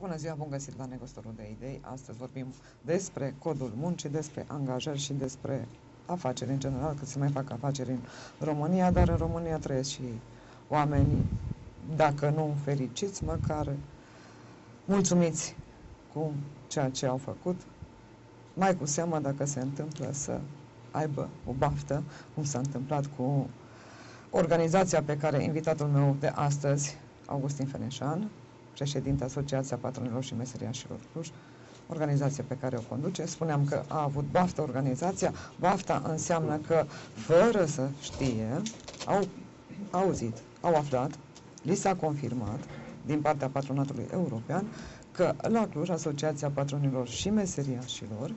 Bună ziua, bun găsit la Negostorul de Idei. Astăzi vorbim despre codul muncii, despre angajări și despre afaceri în general, că se mai fac afaceri în România, dar în România trăiesc și oameni, dacă nu fericiți, măcar mulțumiți cu ceea ce au făcut, mai cu seamă dacă se întâmplă să aibă o baftă, cum s-a întâmplat cu organizația pe care invitatul meu de astăzi, Augustin Feneșan, președinte Asociația Patronilor și Meseriașilor Cluj, organizație pe care o conduce. Spuneam că a avut BAFTA organizația. BAFTA înseamnă că, fără să știe, au auzit, au aflat, li s-a confirmat din partea patronatului european că la Cluj, Asociația Patronilor și Meseriașilor,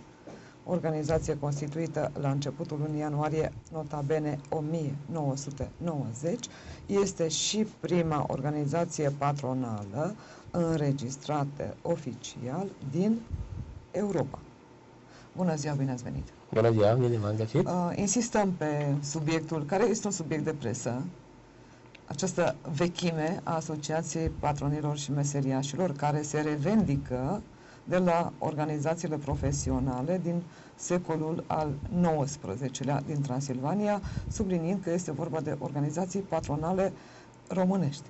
organizație constituită la începutul lunii ianuarie, notabene 1990, este și prima organizație patronală înregistrată oficial din Europa. Bună ziua, bine ați venit! Bună ziua, bine v-am găsit! Uh, insistăm pe subiectul, care este un subiect de presă, această vechime a Asociației Patronilor și Meseriașilor, care se revendică de la organizațiile profesionale din secolul al XIX-lea din Transilvania, subliniind că este vorba de organizații patronale românești.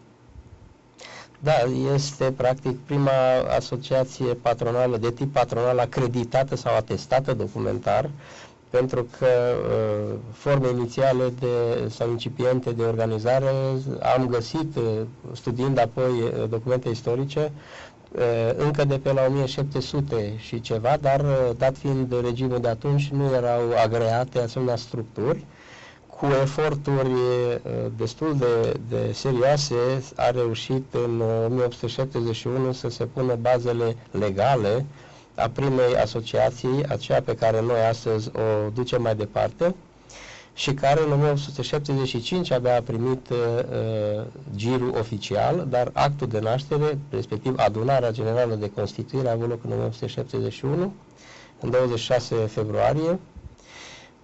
Da, este practic prima asociație patronală de tip patronal acreditată sau atestată documentar, pentru că uh, forme inițiale de, sau incipiente de organizare am găsit, uh, studiind apoi uh, documente istorice, uh, încă de pe la 1700 și ceva, dar uh, dat fiind regimul de atunci nu erau agreate asemenea structuri. Cu eforturi destul de, de serioase a reușit în 1871 să se pună bazele legale a primei asociații, aceea pe care noi astăzi o ducem mai departe și care în 1875 abia a primit uh, girul oficial, dar actul de naștere, respectiv adunarea generală de constituire a avut loc în 1971, în 26 februarie,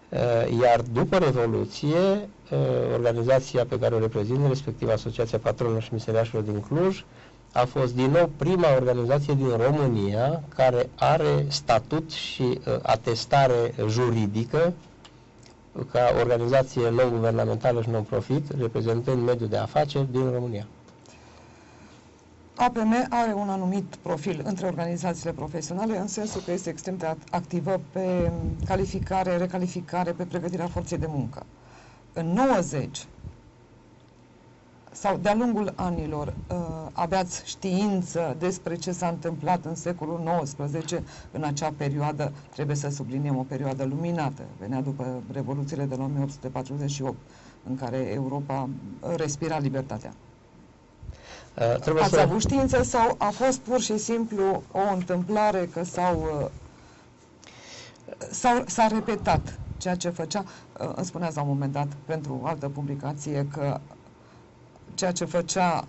Eh, iar după Revoluție, eh, organizația pe care o reprezint, respectiv Asociația Patronilor și Miseriașilor din Cluj, a fost din nou prima organizație din România care are statut și uh, atestare juridică ca organizație non-guvernamentală și non-profit, reprezentând mediul de afaceri din România. APM are un anumit profil între organizațiile profesionale în sensul că este extrem de activă pe calificare, recalificare, pe pregătirea forței de muncă. În 90 sau de-a lungul anilor uh, aveați știință despre ce s-a întâmplat în secolul XIX, în acea perioadă, trebuie să subliniem o perioadă luminată, venea după revoluțiile de la 1848, în care Europa respira libertatea. Uh, trebuie Ați să... avut știință sau a fost pur și simplu o întâmplare că s-au, uh, s-au, s-a repetat ceea ce făcea, uh, îmi spuneați la un moment dat pentru o altă publicație că ceea ce făcea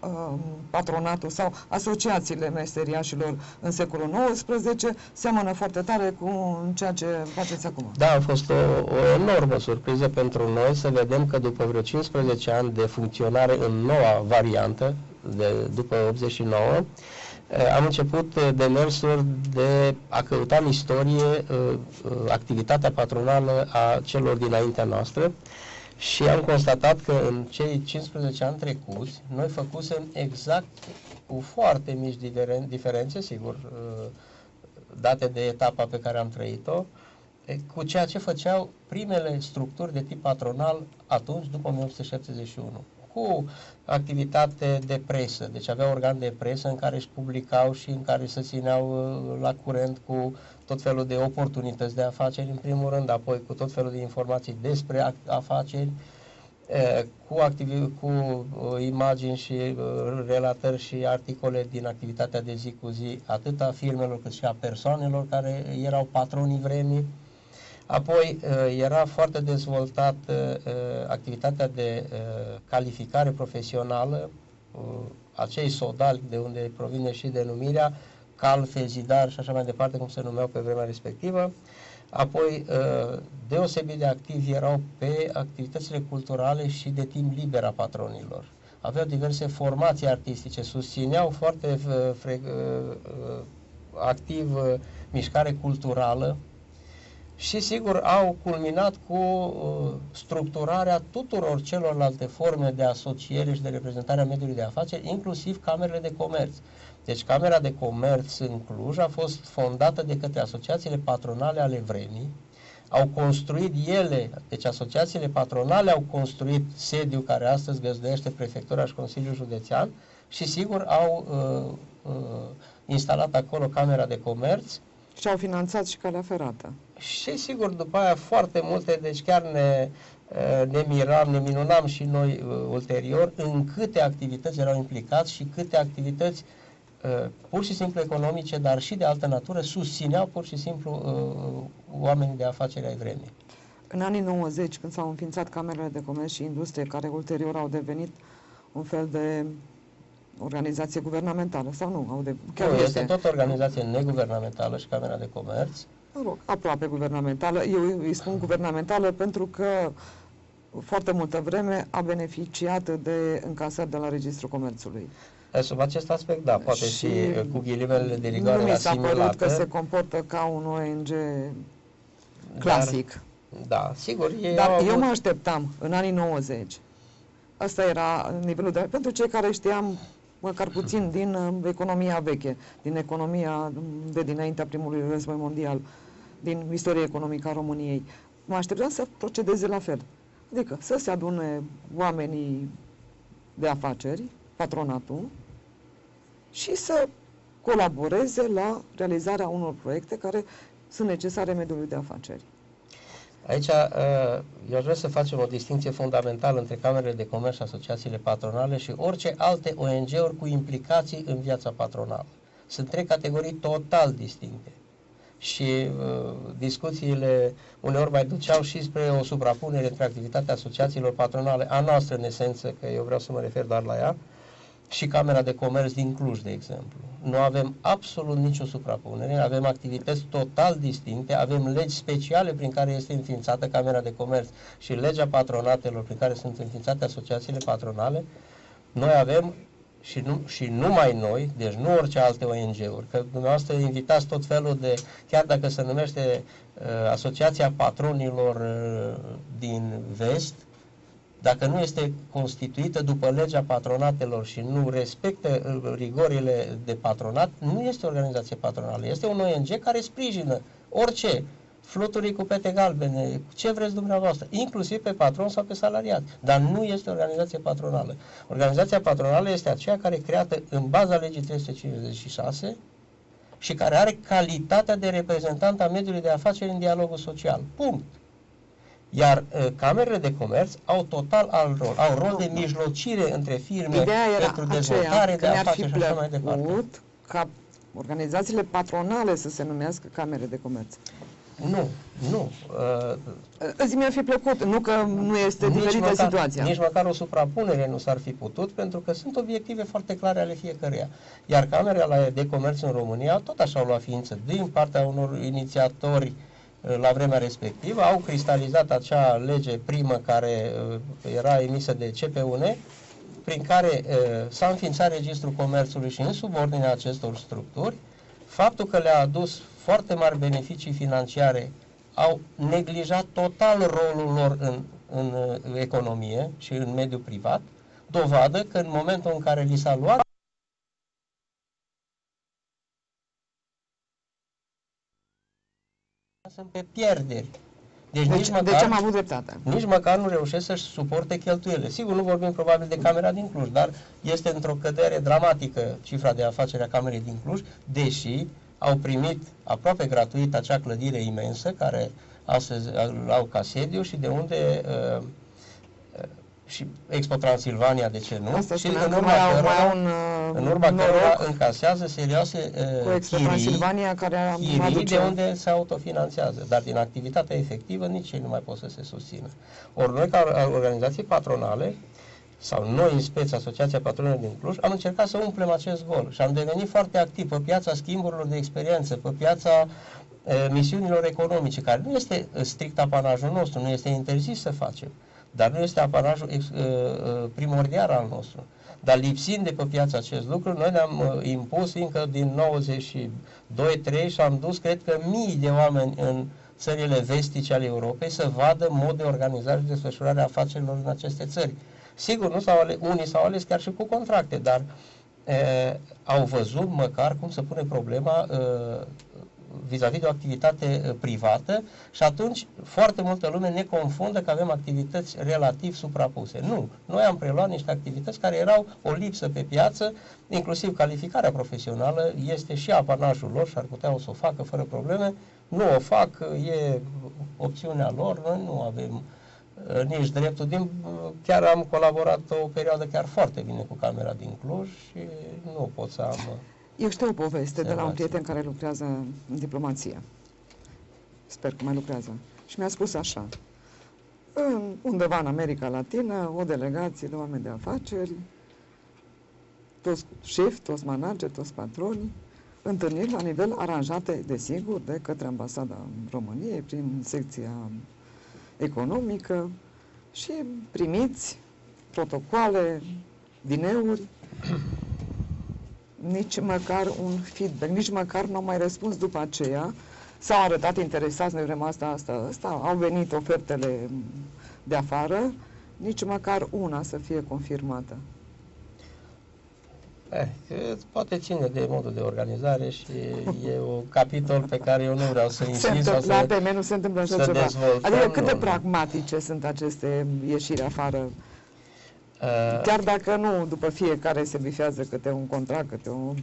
uh, patronatul sau asociațiile meseriașilor în secolul XIX seamănă foarte tare cu ceea ce faceți acum. Da, a fost o, o enormă surpriză pentru noi să vedem că după vreo 15 ani de funcționare în noua variantă, de, după 89, eh, am început eh, demersuri de a căuta în istorie eh, activitatea patronală a celor dinaintea noastră și am constatat că în cei 15 ani trecuți noi făcusem exact cu foarte mici diferențe, sigur, date de etapa pe care am trăit-o, cu ceea ce făceau primele structuri de tip patronal atunci, după 1871 cu activitate de presă, deci avea organ de presă în care își publicau și în care se țineau uh, la curent cu tot felul de oportunități de afaceri, în primul rând, apoi cu tot felul de informații despre afaceri, uh, cu, activi, cu uh, imagini și relatări și articole din activitatea de zi cu zi, atât a firmelor cât și a persoanelor care erau patronii vremii, Apoi uh, era foarte dezvoltat uh, activitatea de uh, calificare profesională, acei sodali de unde provine și denumirea, cal, fezidar și așa mai departe, cum se numeau pe vremea respectivă. Apoi, deosebit de activi erau pe activitățile culturale și de timp liber a patronilor. aveau diverse formații artistice, susțineau foarte fre, activ mișcare culturală și sigur au culminat cu structurarea tuturor celorlalte forme de asociere și de reprezentare a mediului de afaceri, inclusiv camerele de comerț. Deci Camera de Comerț în Cluj a fost fondată de către asociațiile patronale ale vremii, au construit ele, deci asociațiile patronale au construit sediu care astăzi găzduiește prefectura și Consiliul Județean și sigur au uh, uh, instalat acolo Camera de Comerț. Și au finanțat și calea ferată. Și sigur după aia foarte multe, deci chiar ne, uh, ne miram, ne minunam și noi uh, ulterior în câte activități erau implicați și câte activități uh, Uh, pur și simplu economice, dar și de altă natură, susțineau pur și simplu uh, oamenii de afaceri ai vremii. În anii 90, când s-au înființat camerele de comerț și industrie, care ulterior au devenit un fel de organizație guvernamentală, sau nu? Au de, chiar nu, este, este tot organizație neguvernamentală și Camera de Comerț. Mă rog, aproape guvernamentală. Eu îi spun guvernamentală pentru că foarte multă vreme a beneficiat de încasări de la Registrul Comerțului. Sub acest aspect, da, poate și, și cu ghilimele de rigoare Nu mi s-a părut că se comportă ca un ONG clasic. Dar, da, sigur. Ei Dar eu avut... mă așteptam în anii 90. Asta era nivelul de... Pentru cei care știam măcar puțin din uh, economia veche, din economia de dinaintea primului război mondial, din istoria economică a României. Mă așteptam să procedeze la fel. Adică să se adune oamenii de afaceri, patronatul, și să colaboreze la realizarea unor proiecte care sunt necesare mediului de afaceri. Aici uh, eu aș vrea să facem o distinție fundamentală între camerele de comerț și asociațiile patronale și orice alte ONG-uri cu implicații în viața patronală. Sunt trei categorii total distincte. Și uh, discuțiile uneori mai duceau și spre o suprapunere între activitatea asociațiilor patronale, a noastră în esență, că eu vreau să mă refer doar la ea, uh, și Camera de Comerț din Cluj, de exemplu. Nu avem absolut nicio suprapunere, avem activități total distincte, avem legi speciale prin care este înființată Camera de Comerț și legea patronatelor prin care sunt înființate asociațiile patronale. Noi avem și, nu, și numai noi, deci nu orice alte ONG-uri, că dumneavoastră invitați tot felul de, chiar dacă se numește uh, Asociația Patronilor uh, din Vest, dacă nu este constituită după legea patronatelor și nu respectă uh, rigorile de patronat, nu este o organizație patronală, este un ONG care sprijină orice, fluturii cu pete galbene, ce vreți dumneavoastră, inclusiv pe patron sau pe salariat, dar nu este o organizație patronală. Organizația patronală este aceea care e creată în baza legii 356 și care are calitatea de reprezentant a mediului de afaceri în dialogul social. Punct. Iar uh, camerele de comerț au total alt rol. Au rol de mijlocire între firme Ideea era pentru dezvoltare de afaceri și așa mai departe. ca organizațiile patronale să se numească camere de comerț. Nu, nu. Uh, mi-ar fi plăcut, nu că nu este diferită măcar, situația. Nici măcar o suprapunere nu s-ar fi putut, pentru că sunt obiective foarte clare ale fiecăruia. Iar camerele de comerț în România tot așa au luat ființă din partea unor inițiatori uh, la vremea respectivă, au cristalizat acea lege primă care uh, era emisă de CPUN, prin care uh, s-a înființat Registrul Comerțului și în subordinea acestor structuri, faptul că le-a adus foarte mari beneficii financiare, au neglijat total rolul lor în, în uh, economie și în mediul privat, dovadă că în momentul în care li s-a luat sunt pe pierderi. Deci, deci, nici măcar, deci am avut dreptate. Nici măcar nu reușesc să-și suporte cheltuielile. Sigur, nu vorbim probabil de Camera din Cluj, dar este într-o cădere dramatică cifra de afacere a Camerei din Cluj, deși au primit aproape gratuit acea clădire imensă care astăzi au ca sediu și de unde uh, și Expo Transilvania, de ce nu? Asta și în urma, cărora, mai un, în urma cărora încasează serioase uh, Expo chirii, Transilvania care chirii aduce... de unde se autofinanțează, dar din activitatea efectivă nici ei nu mai pot să se susțină. Ori noi ca organizații patronale sau noi în speță Asociația Patronilor din Cluj, am încercat să umplem acest gol și am devenit foarte activ pe piața schimburilor de experiență, pe piața uh, misiunilor economice, care nu este strict apanajul nostru, nu este interzis să facem dar nu este apanajul ex, uh, uh, primordial al nostru. Dar lipsind de pe piață acest lucru, noi ne-am uh, impus încă din 92-3 și am dus, cred că, mii de oameni în țările vestice ale Europei să vadă mod de organizare și desfășurare a afacerilor în aceste țări. Sigur, nu s-au ales, unii s-au ales chiar și cu contracte, dar e, au văzut măcar cum se pune problema vis-a-vis -vis de o activitate privată și atunci foarte multă lume ne confundă că avem activități relativ suprapuse. Nu, noi am preluat niște activități care erau o lipsă pe piață, inclusiv calificarea profesională este și apanajul lor și ar putea o să o facă fără probleme, nu o fac, e opțiunea lor, noi nu avem uh, nici dreptul. Din, uh, chiar am colaborat o perioadă chiar foarte bine cu camera din Cluj și nu pot să am... Uh, Eu știu o poveste de la un prieten care lucrează în diplomație. Sper că mai lucrează. Și mi-a spus așa. În, undeva în America Latină, o delegație de oameni de afaceri, toți șefi, toți manageri, toți patroni, întâlniri la nivel aranjate, desigur, de către ambasada României, prin secția economică și primiți protocoale, dineuri, nici măcar un feedback, nici măcar nu au mai răspuns după aceea, s-au arătat interesați, noi vrem asta, asta, asta, au venit ofertele de afară, nici măcar una să fie confirmată. Eh, poate ține de modul de organizare și e un capitol pe care eu nu vreau să insist sau să, pe mine nu se întâmplă așa ceva. Adică cât de pragmatice sunt aceste ieșiri afară? Uh, Chiar dacă nu, după fiecare se bifează câte un contract, câte un...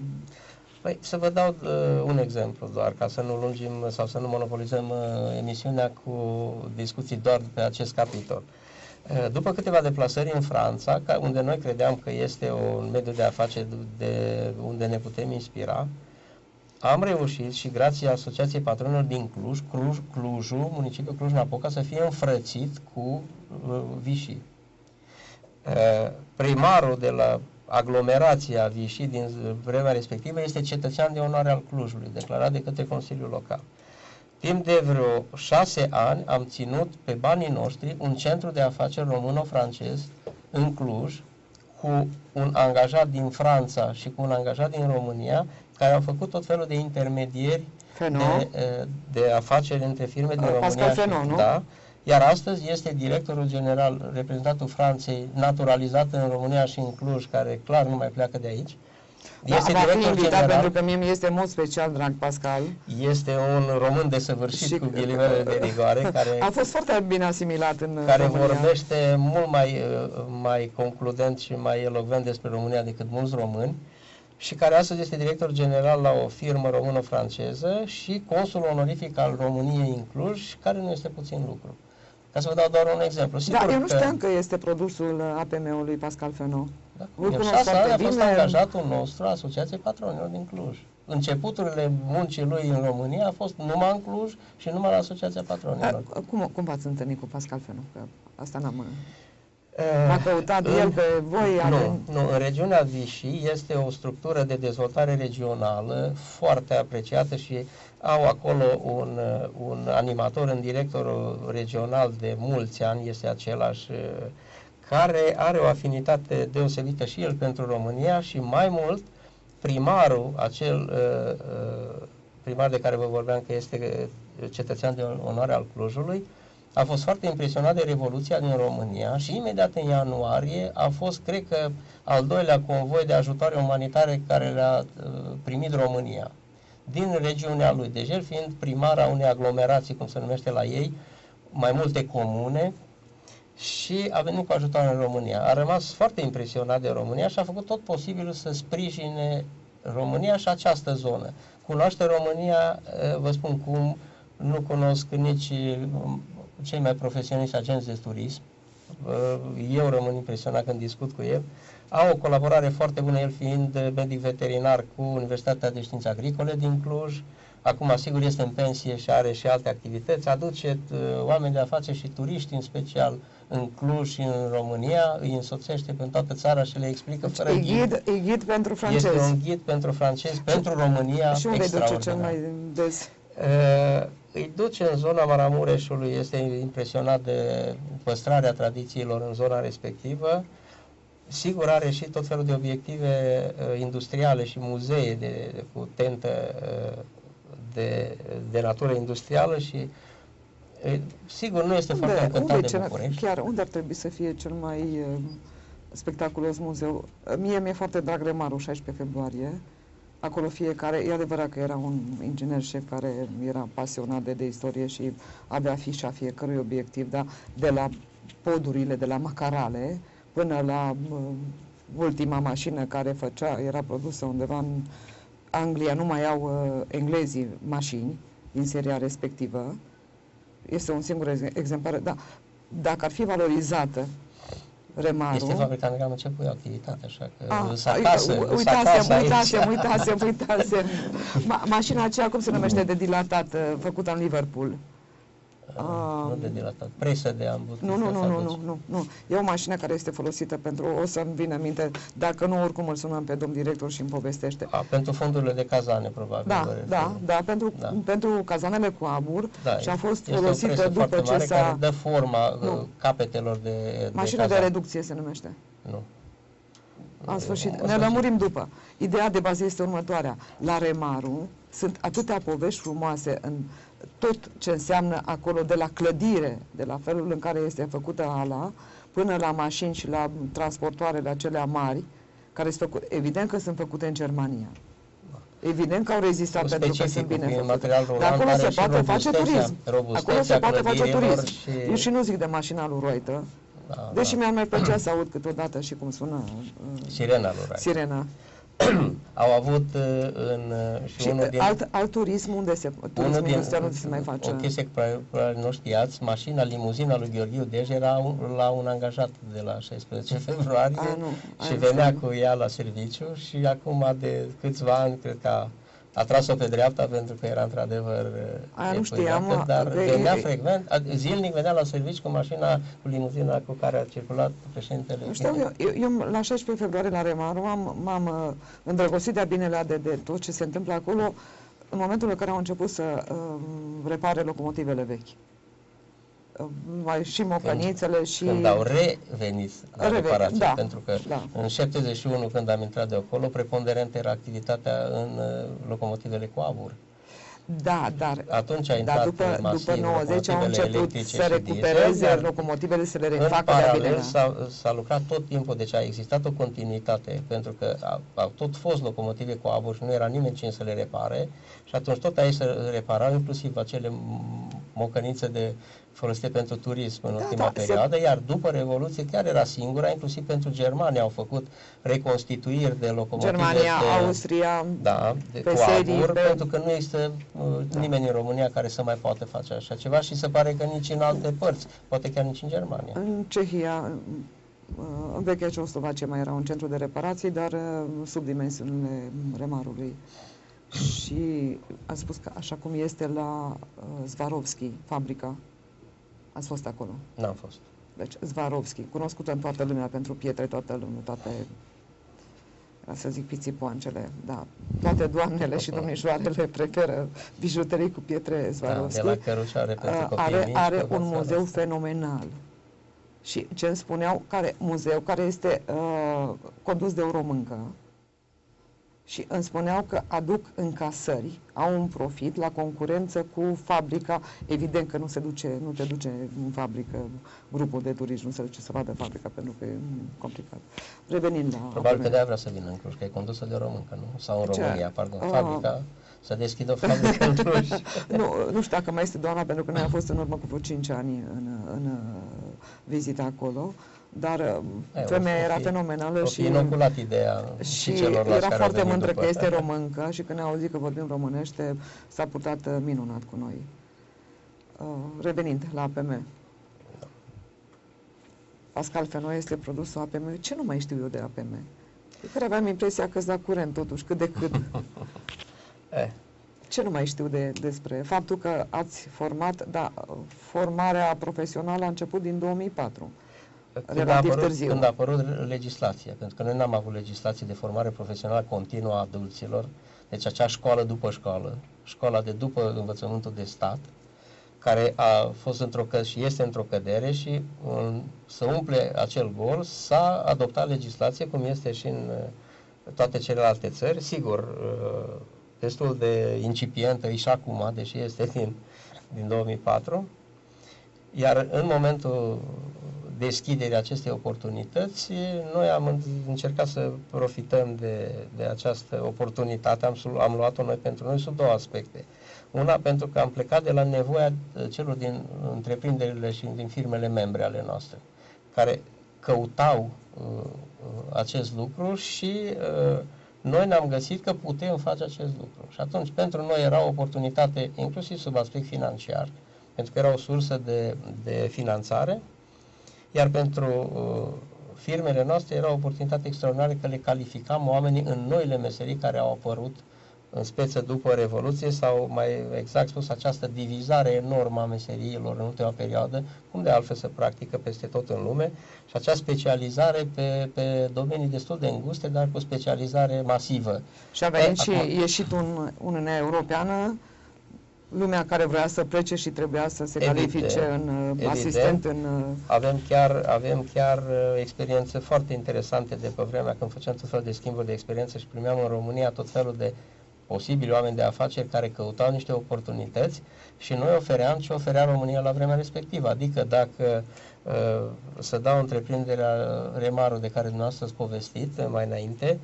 Păi, să vă dau uh, un exemplu doar, ca să nu lungim sau să nu monopolizăm uh, emisiunea cu discuții doar pe acest capitol. Uh, Eh, după câteva deplasări în Franța, unde noi credeam că este un mediu de afaceri de unde ne putem inspira, am reușit și grație Asociației Patronilor din Cluj, Cluj Clujul, municipiul Cluj-Napoca, să fie înfrățit cu uh, Vichy. Uh, primarul de la aglomerația Vichy din vremea respectivă este cetățean de onoare al Clujului, declarat de către Consiliul Local. Timp de vreo șase ani am ținut pe banii noștri un centru de afaceri româno-francez în Cluj, cu un angajat din Franța și cu un angajat din România, care au făcut tot felul de intermedieri de, eh, de afaceri între firme din România Pascal Fenon, nu? Da, iar astăzi este directorul general, reprezentantul Franței, naturalizat în România și în Cluj, care clar nu mai pleacă de aici. Da, este director invitat general, pentru că mie mi este în mod special drag Pascal. Este un român desăvârșit și, cu ghilimele de rigoare care a fost foarte bine asimilat în care România. vorbește mult mai mai concludent și mai elocvent despre România decât mulți români și care astăzi este director general la o firmă română-franceză și consul onorific al României în Cluj, care nu este puțin lucru. Ca să vă dau doar un exemplu. Sigur da, eu nu știam că, că este produsul APM-ului Pascal Fenot. Da? În șase ani a fost angajatul nostru, Asociației Patronilor din Cluj. Începuturile muncii lui în România a fost numai în Cluj și numai la Asociația Patronilor. Dar, cum, cum v-ați întâlnit cu Pascal Fenot? Că asta n-am... M-a căutat uh, el pe voi? Nu, nu, în regiunea Vichy este o structură de dezvoltare regională foarte apreciată și au acolo un, un animator în directorul regional de mulți ani, este același care are o afinitate deosebită și el pentru România și mai mult primarul, acel uh, uh, primar de care vă vorbeam că este cetățean de onoare al Clujului, a fost foarte impresionat de Revoluția din România și imediat în ianuarie a fost, cred că, al doilea convoi de ajutoare umanitare care le-a uh, primit România din regiunea lui, deci el fiind primara unei aglomerații, cum se numește la ei, mai multe comune, și a venit cu ajutor în România. A rămas foarte impresionat de România și a făcut tot posibilul să sprijine România și această zonă. Cunoaște România, eh, vă spun cum, nu cunosc nici mm, cei mai profesioniști agenți de turism. Eh, eu rămân impresionat când discut cu el. Au o colaborare foarte bună, el fiind medic veterinar cu Universitatea de Științe Agricole din Cluj, acum sigur este în pensie și are și alte activități, aduce uh, oameni de afaceri și turiști în special în Cluj și în România, îi însoțește pe toată țara și le explică deci fără e ghid. E ghid pentru francezi. Este un ghid pentru francezi, pentru România, Și unde duce cel mai des? Uh, îi duce în zona Maramureșului, este impresionat de păstrarea tradițiilor în zona respectivă. Sigur are și tot felul de obiective uh, industriale și muzee de, cu tentă uh, de, de natură industrială și uh, sigur nu este foarte încântat de București. Chiar unde ar trebui să fie cel mai uh, spectaculos muzeu? Mie mi-e foarte drag Remarul 16 februarie acolo fiecare, e adevărat că era un inginer șef care era pasionat de, de istorie și avea fișa fiecărui obiectiv, dar de la podurile, de la macarale, până la uh, ultima mașină care făcea, era produsă undeva în Anglia, nu mai au uh, englezii mașini din seria respectivă. Este un singur exemplar, da, dacă ar fi valorizată Remarul. Este fabrica în care am început activitate, așa că ah, acasă, uitasem, uitasem, uitasem, uitasem. Ma, mașina aceea, cum se numește, de dilatat, făcută în Liverpool. Uh, nu de dilatat, presă de ambut. Nu, nu, nu, nu, nu, nu, nu. E o mașină care este folosită pentru, o să-mi vină minte, dacă nu, oricum îl sunăm pe domn director și îmi povestește. A, pentru fondurile de cazane, probabil. Da, da, da, pentru, da. pentru cazanele cu abur da, și a fost folosită după ce s-a... Care dă forma nu. Uh, capetelor de, de Mașină de, de reducție se numește. Nu. În sfârșit, ne lămurim după. Ideea de bază este următoarea. La Remaru sunt atâtea povești frumoase în tot ce înseamnă acolo, de la clădire, de la felul în care este făcută ala, până la mașini și la transportoarele acelea mari, care sunt făcute, evident că sunt făcute în Germania. Evident că au rezistat pentru că sunt bine făcute. Dar acolo se poate face turism. Acolo se poate face turism. Și... Eu și nu zic de mașina lui Reuter, da, deși da. mi-ar mai plăcea să aud câteodată și cum sună uh, sirena lui Reuter. Sirena. au avut uh, în uh, și, și unul din, alt, alt turism unde se turism din, unde se mai face o chestie care probabil nu știați mașina limuzina lui Gheorghiu Dej era un, la un angajat de la 16 februarie a, nu, și venea cu ea la serviciu și acum de câțiva ani cred că a tras-o pe dreapta pentru că era într-adevăr Aia nu știam, dar de, venea e, frecvent, zilnic venea la serviciu cu mașina, cu limuzina cu care a circulat președintele. Nu știu, eu, eu, eu la 16 februarie la Remaru m-am uh, îndrăgostit de-a binelea de, de tot ce se întâmplă acolo în momentul în care au început să uh, repare locomotivele vechi mai și mocănițele și... Când au revenit la Reve... reparație, da, pentru că da. în 71, când am intrat de acolo, preponderent era activitatea în uh, locomotivele cu abur. Da, dar, Atunci a intrat dar după, masiv, după 90 au început să recupereze diesel, locomotivele, să le refacă În paralel s-a, lucrat tot timpul, deci a existat o continuitate, pentru că au, au tot fost locomotive cu abur și nu era nimeni cine să le repare și atunci tot aici se reparau, inclusiv acele mocănițe de folosite pentru turism în da, ultima da, perioadă, se... iar după Revoluție chiar era singura, inclusiv pentru Germania au făcut reconstituiri de locomotive. Germania, de, Austria, da, de, pe cu serii, abur, pe... pentru că nu există uh, da. nimeni în România care să mai poate face așa ceva și se pare că nici în alte părți, poate chiar nici în Germania. În Cehia, uh, în vechea Ceoslovacia mai era un centru de reparații, dar uh, sub dimensiunile remarului. Și a spus că așa cum este la uh, Zvarovski, fabrica, Ați fost acolo? N-am fost. Deci, Zvarovski, cunoscută în toată lumea pentru pietre, toată lumea, toate, să zic, pițipoancele, da, toate doamnele și domnișoarele preferă bijuterii cu pietre Zvarovski. Da, de la cărușoare pentru copii Are, mici, are un muzeu asta. fenomenal. Și ce îmi spuneau, care muzeu, care este uh, condus de o româncă, și îmi spuneau că aduc încasări, au un profit la concurență cu fabrica. Evident că nu se duce, nu te duce în fabrică, grupul de turism, nu se duce să vadă fabrica pentru că e complicat. Revenind la... Probabil că de-aia vrea să vină în Cluj, că e condusă de o româncă, nu? Sau în România, pardon, uh, fabrica să deschidă o fabrică în Cluj. nu, nu știu dacă mai este doamna, pentru că noi am fost în urmă cu vreo 5 ani în, în vizita acolo. Dar e, femeia era fi, fenomenală și, inoculat ideea și, și celorlalți era care foarte mândră după. că este româncă și când ne-a auzit că vorbim românește, s-a purtat uh, minunat cu noi. Uh, revenind la APM. Pascal Feno este produsul APM. Ce nu mai știu eu de APM? Eu care aveam impresia că la curent totuși, cât de cât. eh. Ce nu mai știu de, despre faptul că ați format, da, formarea profesională a început din 2004 când a, apărut, târziu. când a apărut legislația, pentru că noi n-am avut legislație de formare profesională continuă a adulților, deci acea școală după școală, școala de după învățământul de stat, care a fost într-o cădere și este într-o cădere și um, să umple acel gol s-a adoptat legislație cum este și în uh, toate celelalte țări, sigur, uh, destul de incipientă și acum, deși este din, din 2004, iar în momentul deschiderii acestei oportunități, noi am încercat să profităm de, de această oportunitate, am, am luat-o noi pentru noi sub două aspecte. Una, pentru că am plecat de la nevoia uh, celor din întreprinderile și din firmele membre ale noastre, care căutau uh, uh, acest lucru și uh, noi ne-am găsit că putem face acest lucru. Și atunci, pentru noi era o oportunitate, inclusiv sub aspect financiar, pentru că era o sursă de, de finanțare, iar pentru uh, firmele noastre era o oportunitate extraordinară că le calificam oamenii în noile meserii care au apărut în speță după Revoluție sau mai exact spus această divizare enormă a meseriilor în ultima perioadă, cum de altfel se practică peste tot în lume și acea specializare pe, pe domenii destul de înguste, dar cu specializare masivă. Și a venit și acum... ieșit un Uniunea Europeană lumea care vrea să plece și trebuia să se evident, califice în uh, evident, asistent în... Uh, avem chiar, avem chiar uh, experiențe foarte interesante de pe vremea când făceam tot felul de schimburi de experiență și primeam în România tot felul de posibili oameni de afaceri care căutau niște oportunități și noi ofeream ce oferea România la vremea respectivă. Adică dacă uh, să dau întreprinderea Remarul de care dumneavoastră ați povestit mai înainte,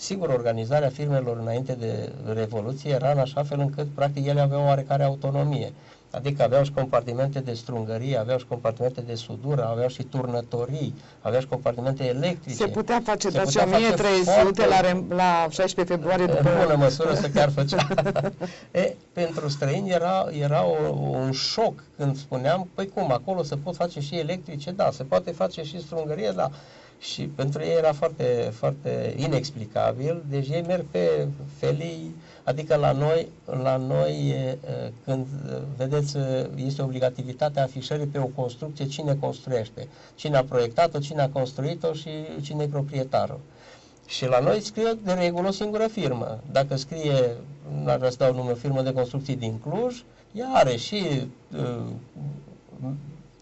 sigur, organizarea firmelor înainte de Revoluție era în așa fel încât, practic, ele aveau oarecare autonomie. Adică aveau și compartimente de strungărie, aveau și compartimente de sudură, aveau și turnătorii, aveau și compartimente electrice. Se putea face de aceea 1300 la, la 16 februarie după... În bună măsură să chiar făcea. e, pentru străini era, era o, un șoc când spuneam, păi cum, acolo se pot face și electrice? Da, se poate face și strungărie, da. Și pentru ei era foarte, foarte inexplicabil, deci ei merg pe felii Adică la noi, la noi când, vedeți, este obligativitatea afișării pe o construcție, cine construiește, cine a proiectat-o, cine a construit-o și cine e proprietarul. Și la noi scrie de regulă o singură firmă. Dacă scrie, nu ar vrea să dau nume, firmă de construcții din Cluj, ea are și uh,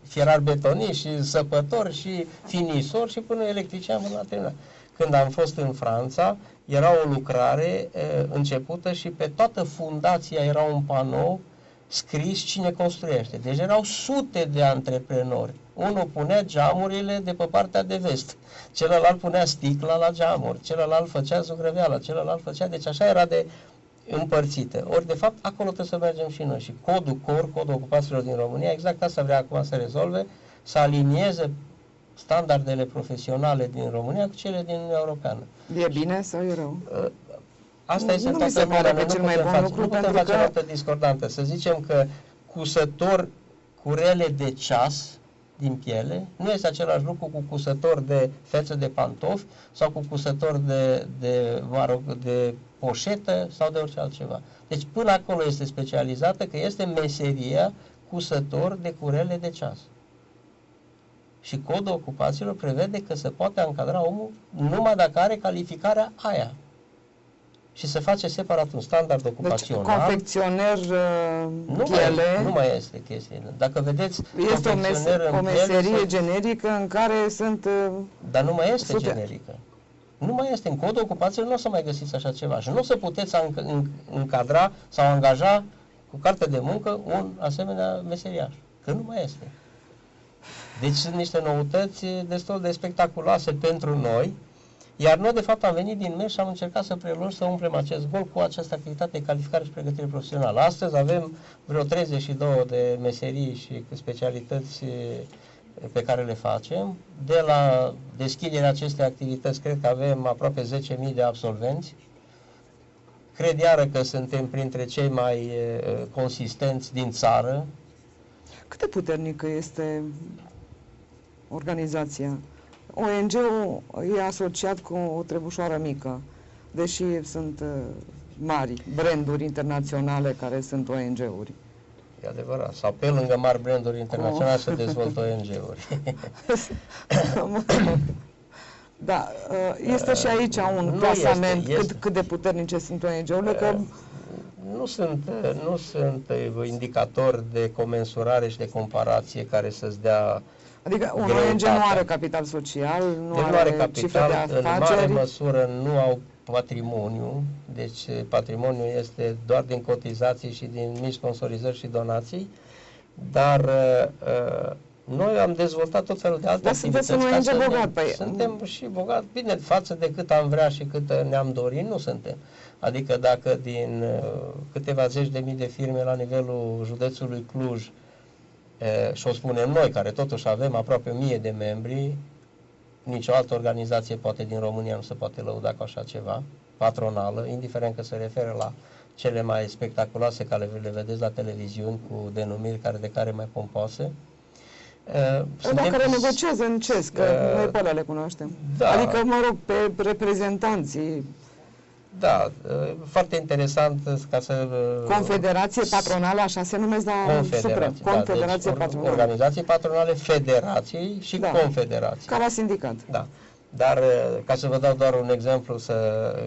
fierar betonist și săpător și finisor și până electrician până la terminat. Când am fost în Franța, era o lucrare e, începută și pe toată fundația era un panou scris cine construiește. Deci erau sute de antreprenori. Unul punea geamurile de pe partea de vest, celălalt punea sticla la geamuri, celălalt făcea zugrăveala, celălalt făcea... Deci așa era de împărțită. Ori, de fapt, acolo trebuie să mergem și noi. Și codul COR, codul ocupațiilor din România, exact asta vrea acum să rezolve, să alinieze standardele profesionale din România cu cele din Uniunea Europeană. E bine sau e rău? Uh, asta este nu toată lumea, nu cel mai bun face, lucru nu putem face că... notă discordantă. Să zicem că cusător cu rele de ceas din piele nu este același lucru cu cusător de feță de pantofi sau cu cusător de, de, mă rog, de poșetă sau de orice altceva. Deci până acolo este specializată că este meseria cusător de curele de ceas și codul ocupațiilor prevede că se poate încadra omul numai dacă are calificarea aia. Și se face separat un standard deci, ocupațional. Deci, confecționer uh, nu piele... Mai, nu mai este chestia. Dacă vedeți, este o, mes- o meserie piele, generică în care sunt... Uh, dar nu mai este sute... generică. Nu mai este. În codul ocupațiilor nu o să mai găsiți așa ceva. Și nu o să puteți încadra sau angaja cu carte de muncă un asemenea meseriaș. Că nu mai este. Deci sunt niște noutăți destul de spectaculoase pentru noi, iar noi, de fapt, am venit din MES și am încercat să preluăm să umplem acest gol cu această activitate de calificare și pregătire profesională. Astăzi avem vreo 32 de meserii și specialități pe care le facem. De la deschiderea acestei activități, cred că avem aproape 10.000 de absolvenți. Cred iară că suntem printre cei mai consistenți din țară. Cât de puternică este organizația. ONG-ul e asociat cu o trebușoară mică, deși sunt uh, mari branduri internaționale care sunt ONG-uri. E adevărat. Sau pe lângă mari branduri internaționale oh. se dezvoltă ONG-uri. Da, uh, este și aici un Nu clasament este, este. Cât, cât de puternice sunt ONG-urile, că Nu sunt, nu sunt uh, indicatori de comensurare și de comparație care să-ți dea adică un greutatea. ONG nu are capital social, nu deci are, nu are cifre capital, de în mare afaceri. măsură nu au patrimoniu, deci eh, patrimoniul este doar din cotizații și din mici sponsorizări și donații, dar uh, noi am dezvoltat tot felul de alte Dar sunteți activități. un ca ONG să ne- bogat, păi- Suntem și bogat, bine, față de cât am vrea și cât uh, ne-am dorit, nu suntem. Adică dacă din uh, câteva zeci de mii de firme la nivelul județului Cluj, uh, și o spunem noi, care totuși avem aproape 1000 de membri, nicio altă organizație poate din România nu se poate lăuda cu așa ceva, patronală, indiferent că se referă la cele mai spectaculoase care le vedeți la televiziuni cu denumiri care de care mai pompoase. Uh, Ăla care negociază în CES, că Uh, noi pe alea le cunoaștem. da. Adică, mă rog, pe reprezentanții, Da, uh, foarte interesant uh, ca să... uh, Confederație Patronală, așa se numesc la Suprem. Confederație, da, Confederație deci, or- Patronală, Organizații patronale, federații și Da. confederații. ca la sindicat. Da. Dar uh, ca să vă dau doar un exemplu, să,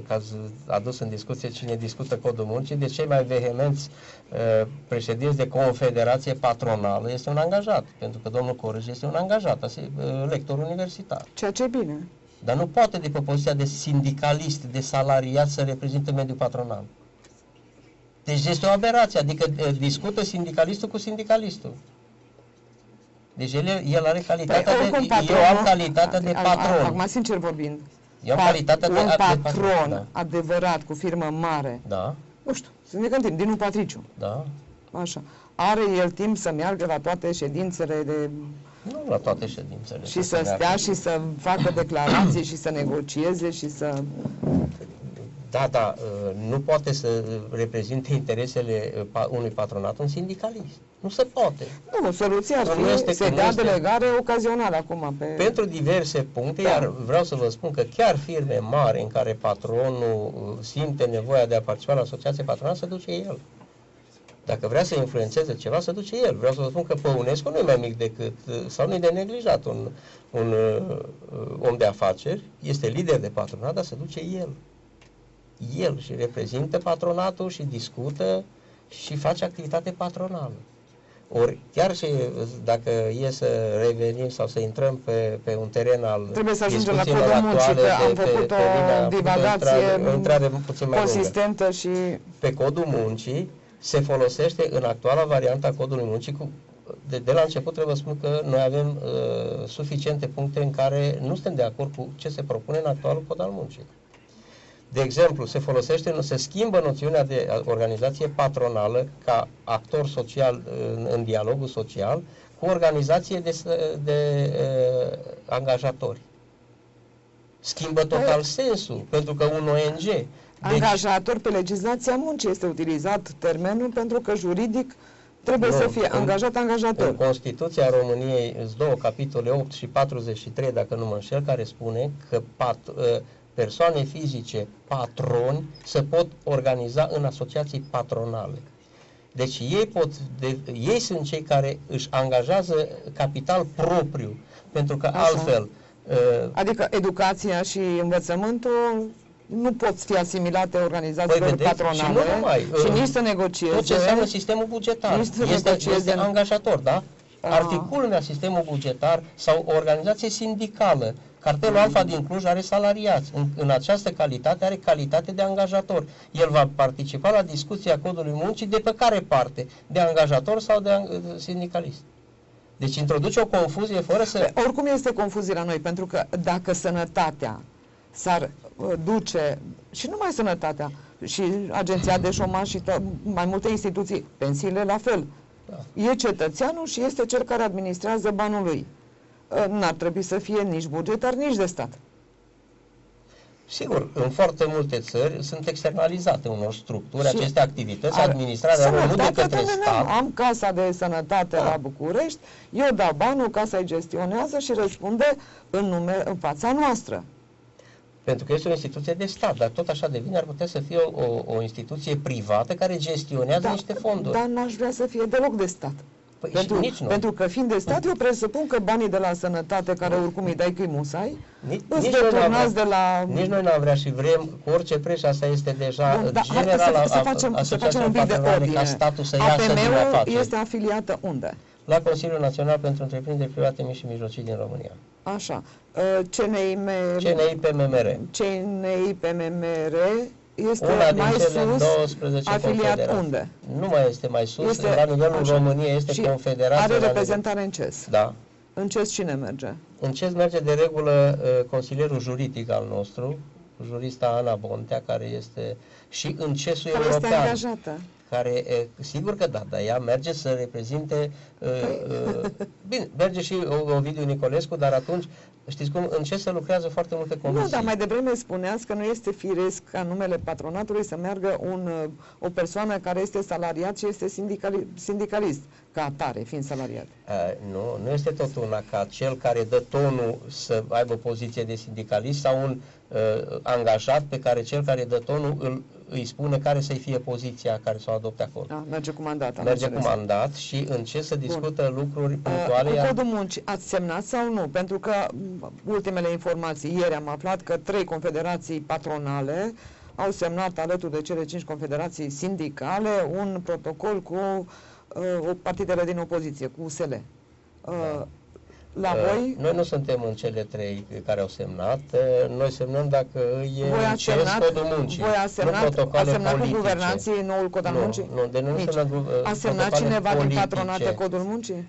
că ați adus în discuție cine discută codul muncii, de cei mai vehemenți uh, președinți de confederație patronală este un angajat, pentru că domnul Corăj este un angajat, asi- uh, lector universitar. Ceea ce e bine. Dar nu poate de pe poziția de sindicalist, de salariat să reprezinte mediul patronal. Deci este o aberație, adică uh, discută sindicalistul cu sindicalistul. Deci el, el are calitatea Păi, oricum, de, eu patronul- am calitatea de a- a- patron. Acum, sincer vorbind, Eu am pa- calitatea de, un de patron Da. adevărat, cu firmă mare, da, nu știu, să ne gândim, din un patriciu, da. așa, are el timp să meargă la toate ședințele de, Nu la toate ședințele. și să se stea meargă. și să facă declarații și să negocieze și să... Da, da, uh, nu poate să reprezinte interesele uh, pa- unui patronat un sindicalist. Nu se poate. Nu, soluția ar Nu fi este- să nu dea este- delegare ocazională acum pe... Pentru diverse puncte, Da. iar vreau să vă spun că chiar firme mari în care patronul uh, simte nevoia de a participa la asociație patronală, se duce el. Dacă vrea să influențeze ceva, se duce el. Vreau să vă spun că Păunescu nu e mai mic decât, uh, sau nu e de neglijat, un, un uh, uh, om de afaceri, este lider de patronat, dar se duce el. El și reprezintă patronatul și discută și face activitate patronală. Ori chiar și uh, dacă e să revenim sau să intrăm pe, pe un teren al Trebuie să ajungem la discuțiilor codul muncii, actuale că am de pe- făcut pe o linia- pe divagație intrare- o intrare puțin mai lungă. consistentă și... Pe codul muncii se folosește în actuala variantă a codului muncii cu, de, de la început trebuie să spun că noi avem uh, suficiente puncte în care nu suntem de acord cu ce se propune în actualul cod al muncii. De exemplu, se folosește, se schimbă noțiunea de organizație patronală ca actor social în, în dialogul social cu organizație de, s- de uh, angajatori. Schimbă total sensul, pentru că un ONG... Deci, Angajator pe legislația muncii este utilizat termenul pentru că juridic trebuie Nu, să fie în- angajat În angajator. Constituția României sunt două capitole 8 și 43, dacă nu mă înșel, care spune că pat, ă, persoane fizice, patroni, se pot organiza în asociații patronale. Deci ei, pot, de, ei sunt cei care își angajează capital propriu, pentru că Așa. altfel ă, Adică educația și învățământul nu pot fi asimilate organizațiilor Păi, vedeți, patronale și nu numai, și uh, nici să negocieze. tot ce înseamnă sistemul bugetar. Nici să Este, negocieze este în- angajator, da? Aha. Articulul sistemul bugetar sau o organizație sindicală. Cartelul Alfa din Cluj are salariați. În, în această calitate are calitate de angajator. El va participa la discuția codului muncii de pe care parte? De angajator sau de ang- sindicalist? Deci introduce o confuzie fără să... Pe- Oricum este confuzie la noi, pentru că dacă sănătatea s-ar uh, duce, și numai sănătatea, și agenția de șomaj și to- mai multe instituții, pensiile la fel, Da. e cetățeanul și este cel care administrează banul lui. Uh, N-ar trebui să fie nici bugetar, nici de stat. Sigur, în foarte multe țări sunt externalizate unor structuri Și aceste activități, Ar- administrarea lor nu de Sănătatea, către domnule, stat. Am casa de sănătate Da. la București, eu dau banul, casa îi gestionează și răspunde în, nume, în fața noastră. Pentru că este o instituție de stat, dar tot așa devine, ar putea să fie o, o, o instituție privată care gestionează niște fonduri. Dar n-aș vrea să fie deloc de stat. Păi pentru, nici nu. pentru că fiind de stat, eu presupun că banii de la sănătate, care oricum îi dai că musai, Nici, îți nici, noi n-am deturnați vrea, de la... nici noi n-am vrea și vrem cu orice preț și asta este deja Bun, da, hai general să, să, facem, să facem un pic de ordine. ca statul să iasă din APM-ul afaceri. este afiliată unde? La Consiliul Național pentru Întreprinderi Private Mici și Mijlocii din România. Așa. Uh, CNIM, CNI PMMR. CNI PMMR este Una din mai cele sus 12 afiliat confederații. unde? Nu mai este mai sus, Este- la nivelul așa. României este Și confederația. are la nivel- reprezentare în CES. Da. În CES cine merge? În ce merge de regulă uh, consilierul juridic al nostru, jurista Ana Bontea, care este și în CES-ul Care este european. angajată? care, e, sigur că da, dar ea merge să reprezinte, uh, uh, bine, merge și O- Ovidiu Nicolescu, dar atunci, știți cum, în ce se lucrează foarte multe comisii. Nu, dar mai devreme spuneați că nu este firesc ca numele patronatului să meargă un, uh, o persoană care este salariat și este sindicali, sindicalist, ca atare, fiind salariat. Uh, nu, nu este tot una ca cel care dă tonul să aibă poziție de sindicalist sau un uh, angajat pe care cel care dă tonul îl, îi spune care să-i fie poziția care să o adopte acolo. Da, merge cu mandat. am Merge cu înțeles. mandat și în ce se discută lucruri Uh, punctuale. Cu iar- codul muncii ați semnat sau nu? Pentru că m, ultimele informații, ieri am aflat că trei confederații patronale au semnat alături de cele cinci confederații sindicale un protocol cu uh, o partidele din opoziție, cu USL. Uh, la Uh, voi, Noi nu suntem în cele trei care au semnat. Uh, Noi semnăm dacă e voi în ați CES semnat, codul muncii. voi ați nu semnat, ați protocoale semnat cu politice. guvernanții noul cod al Nu, muncii? nu, de noi nu Nici. semnăm, uh, A semnat protocoale cineva din politice. patronate codul muncii?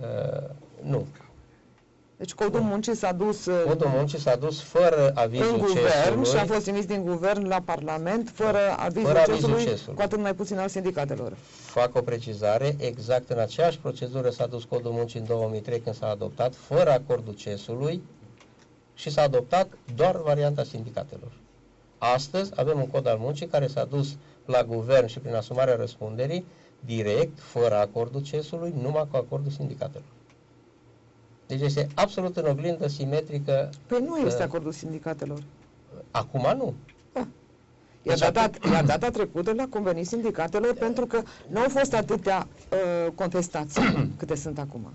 Uh, nu. Deci codul muncii s-a dus uh, Codul muncii s-a dus fără avizul în guvern CES-ului. și a fost trimis din guvern la Parlament fără avizul Fără avizul CES-ului, CES-ului. cu atât mai puțin al sindicatelor. Fac o precizare, exact în aceeași procedură s-a dus codul muncii în 2003 când s-a adoptat, fără acordul CES-ului și s-a adoptat doar varianta sindicatelor. Astăzi avem un cod al muncii care s-a dus la guvern și prin asumarea răspunderii direct, fără acordul CES-ului, numai cu acordul sindicatelor. Deci este absolut în oglindă simetrică. Păi nu este Uh, acordul sindicatelor. Acum nu. Iar Deci data, iar data trecută le-a convenit sindicatelor pentru că nu au fost atâtea uh, contestații câte sunt acum.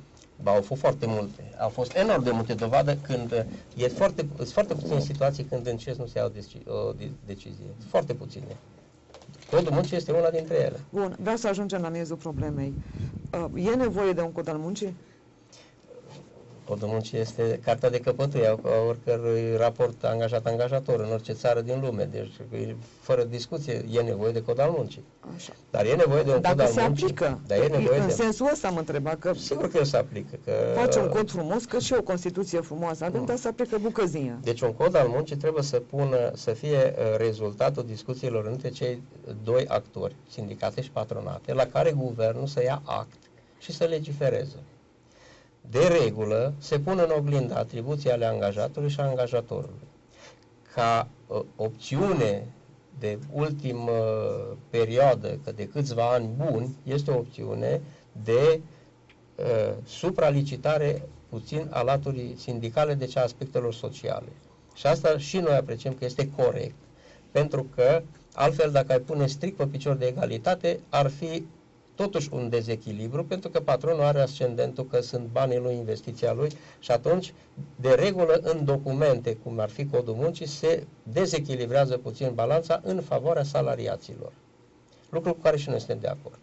Ba, au fost foarte multe. Au fost enorm de multe dovadă când uh, e foarte, sunt foarte puține situații când în CES nu se ia o, deci, o de- decizie. Foarte puține. Codul muncii este una dintre ele. Bun, vreau să ajungem la miezul problemei. Uh, e nevoie de un cod al muncii? Codul muncii este cartea de căpătâie a a oricărui raport angajat-angajator în orice țară din lume. Deci, e- fără discuție, e nevoie de cod al muncii. Așa. Dar e nevoie de un cod Dacă al se muncii. aplică, Dar e nevoie în de... sensul ăsta am întrebat, că Sigur că el se aplică. Că... face un cod frumos, că și o Constituție frumoasă avem, dar se aplică bucăzia. Deci un cod al muncii trebuie să pună, să fie uh, rezultatul discuțiilor între cei doi actori, sindicate și patronate, la care guvernul să ia act și să legifereze. De regulă, se pun în oglindă atribuții ale angajatului și a angajatorului. Ca uh, opțiune de ultimă perioadă, că de câțiva ani buni, este o opțiune de uh, supralicitare puțin a laturii sindicale, deci a aspectelor sociale. Și asta și noi apreciem că este corect, pentru că altfel dacă ai pune strict pe picior de egalitate, ar fi totuși un dezechilibru, pentru că patronul are ascendentul că sunt banii lui, investiția lui și atunci, de regulă, în documente, cum ar fi codul muncii, se dezechilibrează puțin balanța în favoarea salariaților. Lucru cu care și noi suntem de acord.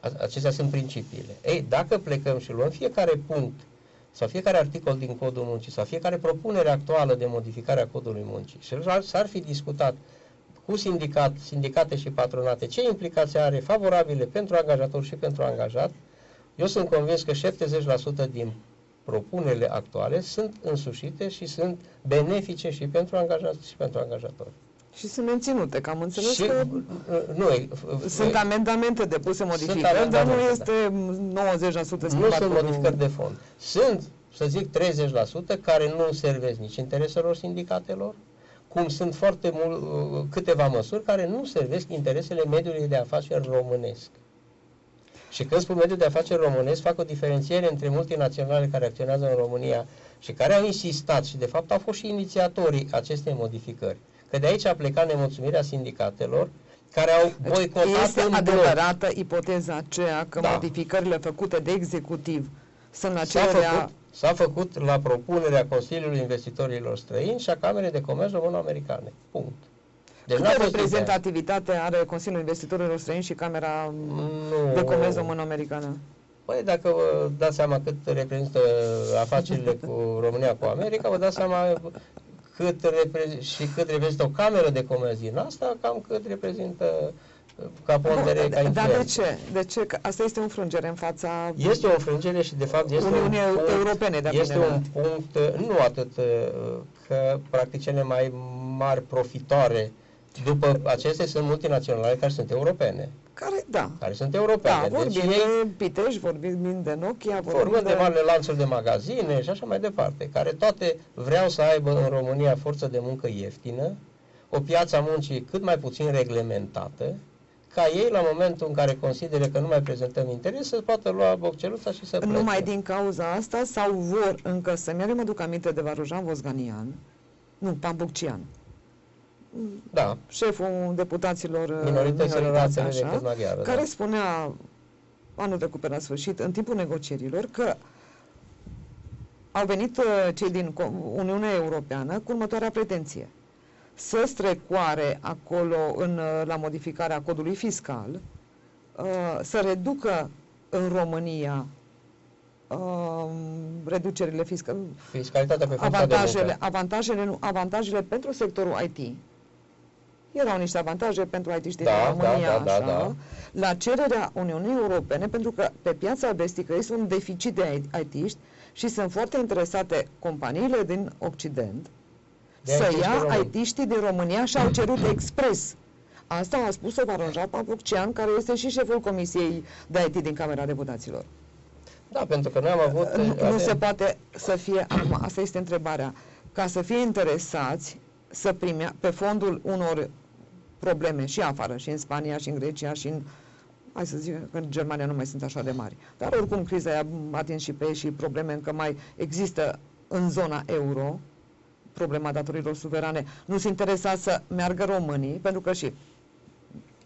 A- Acestea sunt principiile. Ei, dacă plecăm și luăm fiecare punct sau fiecare articol din codul muncii sau fiecare propunere actuală de modificare a codului muncii și s-ar- s-ar fi discutat cu sindicat, sindicate și patronate ce implicații are favorabile pentru angajator și pentru angajat, eu sunt convins că 70% din propunerile actuale sunt însușite și sunt benefice și pentru angajat și pentru angajator. Și sunt menținute, că am înțeles și, că uh, nu, e- f- sunt e- amendamente depuse modificări, dar nu amendamente, este 90% Nu schimbat sunt codul. modificări de fond. Sunt, să zic, 30% care nu servesc nici intereselor sindicatelor, cum sunt foarte mult, câteva măsuri care nu servesc interesele mediului de afaceri românesc. Și când spun mediul de afaceri românesc, fac o diferențiere între multinaționale care acționează în România și care au insistat și de fapt au fost și inițiatorii acestei modificări. Că de aici a plecat nemulțumirea sindicatelor care au boicotat Este în bloc. adevărată ipoteza aceea că Da. modificările făcute de executiv sunt la S-a cererea... făcut, s-a făcut la propunerea Consiliului Investitorilor Străini și a Camerei de Comerț Româno-Americane. Punct. Deci n-a Câtă fost ideea. reprezentativitate are Consiliul Investitorilor Străini și Camera Nu. de Comerț Român-Americană? Păi dacă vă dați seama cât reprezintă afacerile cu România cu America, vă dați seama cât repre- și cât reprezintă o cameră de comerț din asta, cam cât reprezintă uh, ca pondere, Bun, ca Dar de influență. ce? De ce? Că asta este o înfrângere în fața Este o înfrângere și de fapt este Uniunii un punct, Europene, de este bine, un punct, uh, nu atât uh, că practic cele mai mari profitoare după acestea sunt multinaționale care sunt europene. care, da, Care sunt europene. da, deci vorbim ei de Pitești, vorbim de Nokia, vorbim Vorbim de... de marile lanțuri de magazine și așa mai departe, care toate vreau să aibă în România forță de muncă ieftină, o piață a muncii cât mai puțin reglementată, ca ei, la momentul în care consideră că nu mai prezentăm interes, să poată lua bocceluța și să plece. Numai din cauza asta sau vor încă să-mi iar eu mă duc aminte de Varujan Vosganian, nu, Pambuccian, Da, șeful deputaților uh, minoritățile minorități, rațele așa, decât maghiară. care da. spunea anul trecut pe la sfârșit, în timpul negocierilor, că au venit uh, cei din Co- Uniunea Europeană cu următoarea pretenție. Să strecoare acolo în, uh, la modificarea codului fiscal, uh, să reducă în România uh, reducerile fiscale, Fiscalitatea pe funcția de avantajele, muncă. avantajele, nu, avantajele pentru sectorul IT. Erau niște avantaje pentru IT-știi Da, din România, da, da, așa, da, da. la cererea Uniunii Europene, pentru că pe piața vestică este un deficit de IT-ști și sunt foarte interesate companiile din Occident De să IT-ști ia români. IT-știi din România și au cerut expres. Asta a spus-o Varonja Papuccean, care este și șeful Comisiei de IT din Camera Deputaților. Da, pentru că noi am avut... Nu, nu avem- se poate să fie, acum, asta este întrebarea, ca să fie interesați să primea pe fondul unor probleme și afară, și în Spania, și în Grecia, și în, hai să zic că în Germania nu mai sunt așa de mari. Dar oricum criza i-a atins și pe ei și probleme încă mai există în zona euro, problema datorilor suverane. Nu sunt interesați să meargă românii, pentru că și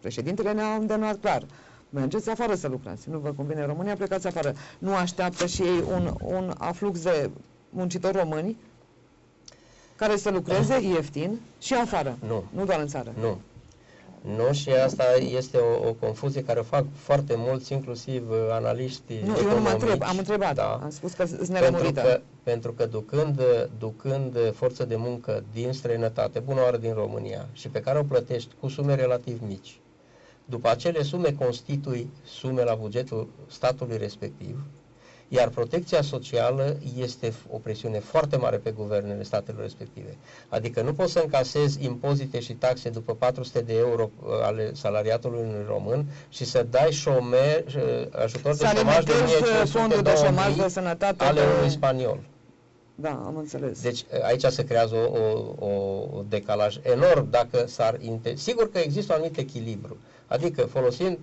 președintele ne-a îndemnat clar. Mergeți afară să lucrați. Nu vă convine România, plecați afară. Nu așteaptă și ei un, un aflux de muncitori români care să lucreze ieftin și afară. Nu. Nu doar în țară. Nu. Nu și asta este o, o confuzie care o fac foarte mulți, inclusiv uh, analiști Nu, eu nu mă economici. întreb, am întrebat. Da. Am spus că sunt Pentru nelămurită. că, pentru că ducând, ducând forță de muncă din străinătate, bună oară din România, și pe care o plătești cu sume relativ mici, după acele sume constitui sume la bugetul statului respectiv, iar protecția socială este o presiune foarte mare pe guvernele statelor respective. Adică nu poți să încasezi impozite și taxe după 400 de euro uh, ale salariatului unui român și să dai șomer, uh, ajutor de Să șomaj de alimentezi 1500 fondul de șomaj de 2000 sănătate ale de- unui spaniol. Da, am înțeles. Deci aici se creează o, o, o decalaj enorm dacă s-ar... Inter... Sigur că există un anumit echilibru. Adică folosind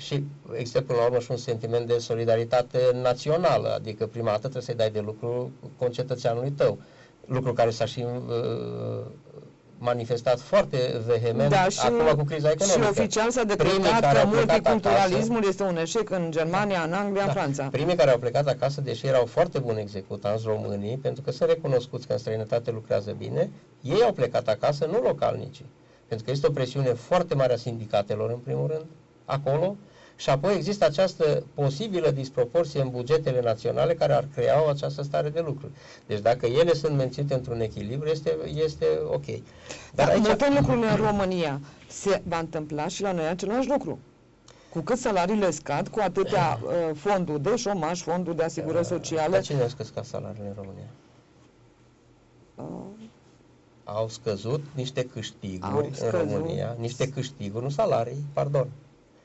și există până la urmă și un sentiment de solidaritate națională, adică prima dată trebuie să-i dai de lucru concetățeanului tău, lucru care s-a și uh, manifestat foarte vehement da, și, acum cu criza și economică. oficial s-a Primii declarat care că au plecat multiculturalismul este un eșec în Germania, în Anglia, în Da. Franța. Primii care au plecat acasă, deși erau foarte buni executanți românii, pentru că sunt recunoscuți că în străinătate lucrează bine, ei au plecat acasă, nu localnicii. Pentru că este o presiune foarte mare a sindicatelor, în primul rând, acolo, și apoi există această posibilă disproporție în bugetele naționale care ar crea o această stare de lucruri. Deci dacă ele sunt menținute într-un echilibru, este, este ok. Dar Dar aici, multe lucruri în România se va întâmpla și la noi același lucru. Cu cât salariile scad, cu atâtea uh, fondul de șomaj, fondul de asigurări sociale. Dar cine a scăscat salariile în România? Uh, Au scăzut niște câștiguri Au în scăzut. România, niște câștiguri, nu salarii, pardon.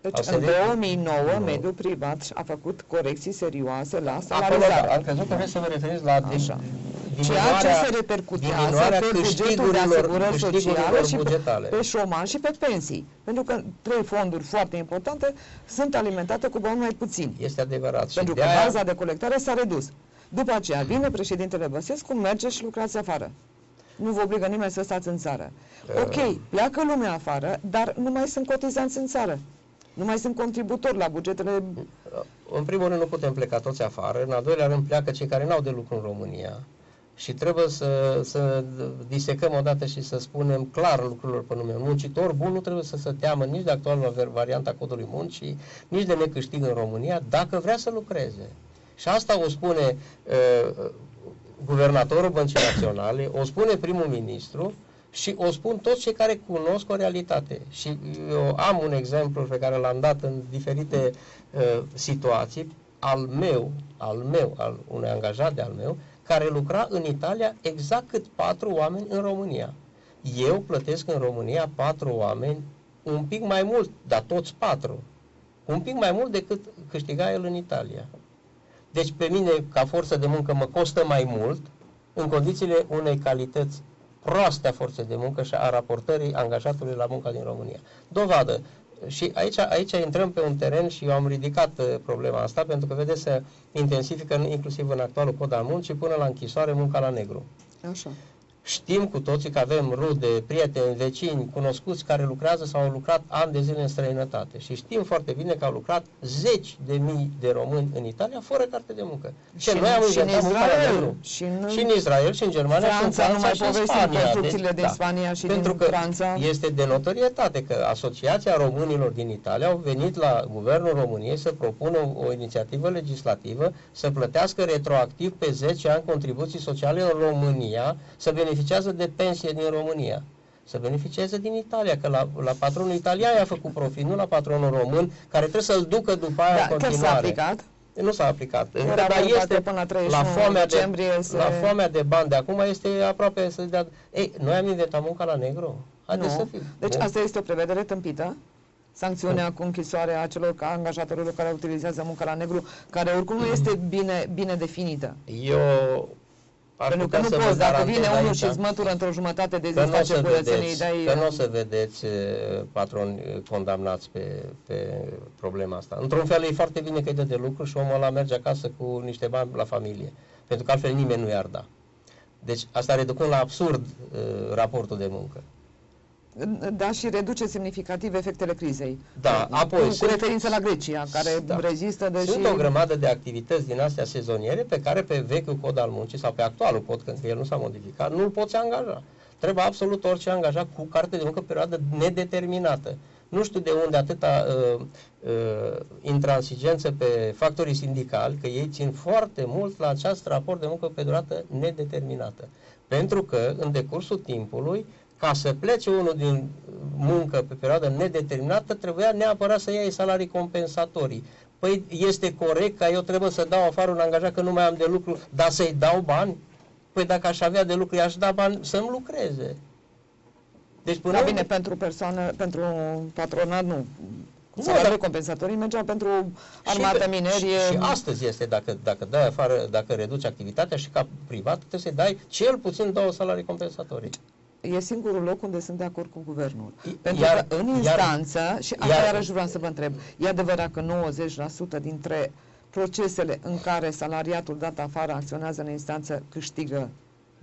Au deci în sărit- 2009 Nu. mediul privat a făcut corecții serioase la Acolo, salarizare. am crezut că vreți să vă referiți la din, Așa. Ceea ce diminuarea, se repercutează diminuarea pe bugetul de câștigurilor, asigurări sociale câștigurilor și pe, bugetale. pe șomaj și pe pensii. Pentru că trei fonduri foarte importante sunt alimentate cu bani mai puțini. Este adevărat. Și Pentru de că aia, baza de colectare s-a redus. După aceea vine președintele Băsescu, merge și lucrați afară. Nu vă obligă nimeni să stați în țară. Ok, pleacă lumea afară, dar nu mai sunt cotizanți în țară. Nu mai sunt contributori la bugetele... În primul rând nu putem pleca toți afară, în al doilea rând pleacă cei care n-au de lucru în România și trebuie să, să disecăm odată și să spunem clar lucrurilor pe nume. Un muncitor bun nu trebuie să se teamă nici de actualul varianta codului muncii, nici de necâștig în România, dacă vrea să lucreze. Și asta o spune uh, guvernatorul Băncii Naționale, o spune primul ministru și o spun toți cei care cunosc o realitate. Și eu am un exemplu pe care l-am dat în diferite uh, situații, al meu, al meu, al unui angajat de al meu, care lucra în Italia exact cât patru oameni în România. Eu plătesc în România patru oameni un pic mai mult, dar toți patru, un pic mai mult decât câștiga el în Italia. Deci pe mine, ca forță de muncă, mă costă mai mult în condițiile unei calități proaste a forței de muncă și a raportării angajatului la munca din România. Dovadă, și aici, aici intrăm pe un teren și eu am ridicat uh, problema asta pentru că, vedeți, se intensifică inclusiv în actualul cod al muncii până la închisoare munca la negru. Așa. Știm cu toții că avem rude, prieteni, vecini, cunoscuți care lucrează sau au lucrat ani de zile în străinătate și știm foarte bine că au lucrat zeci de mii de români în Italia fără carte de muncă. Și, și noi am și în Israel, și în, și în Israel, și în Germania, Franța, și în Franța, și în Spania. Deci, din da. Spania și Pentru din că Franța. este de notorietate că Asociația Românilor din Italia au venit la Guvernul României să propună o, o inițiativă legislativă să plătească retroactiv pe 10 ani contribuții sociale în România, să beneficiază de pensie din România. Să beneficieze din Italia, că la, la patronul italian i-a făcut profit, nu la patronul român, care trebuie să-l ducă după aia da, în continuare. s-a aplicat? Nu s-a aplicat. Era dar este până la, la foamea, de, se... la foamea de bani de acum este aproape să dea... Ei, noi am inventat munca la negru. Haideți nu. să fim. Deci Bun. asta este o prevedere tâmpită? Sancțiunea cu închisoarea a celor ca angajatorilor care utilizează munca la negru, care oricum nu este bine, bine definită. Eu ar Pentru că nu poți, dacă vine unul și îți mătură într-o jumătate de zi, că face curățenii, dai... Că nu o să vedeți patroni condamnați pe, pe problema asta. Într-un fel e foarte bine că îi dă de lucru și omul ăla merge acasă cu niște bani la familie. Pentru că altfel nimeni nu i-ar da. Deci asta reducând la absurd uh, raportul de muncă da, și reduce semnificativ efectele crizei. Da, apoi... Cu, cu referință la Grecia, care da. rezistă deși... Sunt o grămadă de activități din astea sezoniere pe care pe vechiul cod al muncii sau pe actualul cod, când el nu s-a modificat, nu-l poți angaja. Trebuie absolut orice angajat cu carte de muncă perioadă nedeterminată. Nu știu de unde atâta uh, uh, intransigență pe factorii sindicali, că ei țin foarte mult la acest raport de muncă pe durată nedeterminată. Pentru că, în decursul timpului, ca să plece unul din muncă pe perioadă nedeterminată, trebuia neapărat să iei salarii compensatorii. Păi este corect ca eu trebuie să dau afară un angajat că nu mai am de lucru, dar să-i dau bani? Păi dacă aș avea de lucru, i-aș da bani să-mi lucreze. Deci până da, bine, pentru persoană, pentru patronat nu. Salariul dar... compensatorii mergeau pentru armată, minerie. Și, și astăzi este, dacă, dacă dai afară, dacă reduci activitatea și ca privat, trebuie să dai cel puțin două salarii compensatorii e singurul loc unde sunt de acord cu guvernul. Pentru iar, că în instanță, iar, și asta iar, iarăși vreau să vă întreb, e adevărat că 90% dintre procesele în care salariatul dat afară acționează în instanță câștigă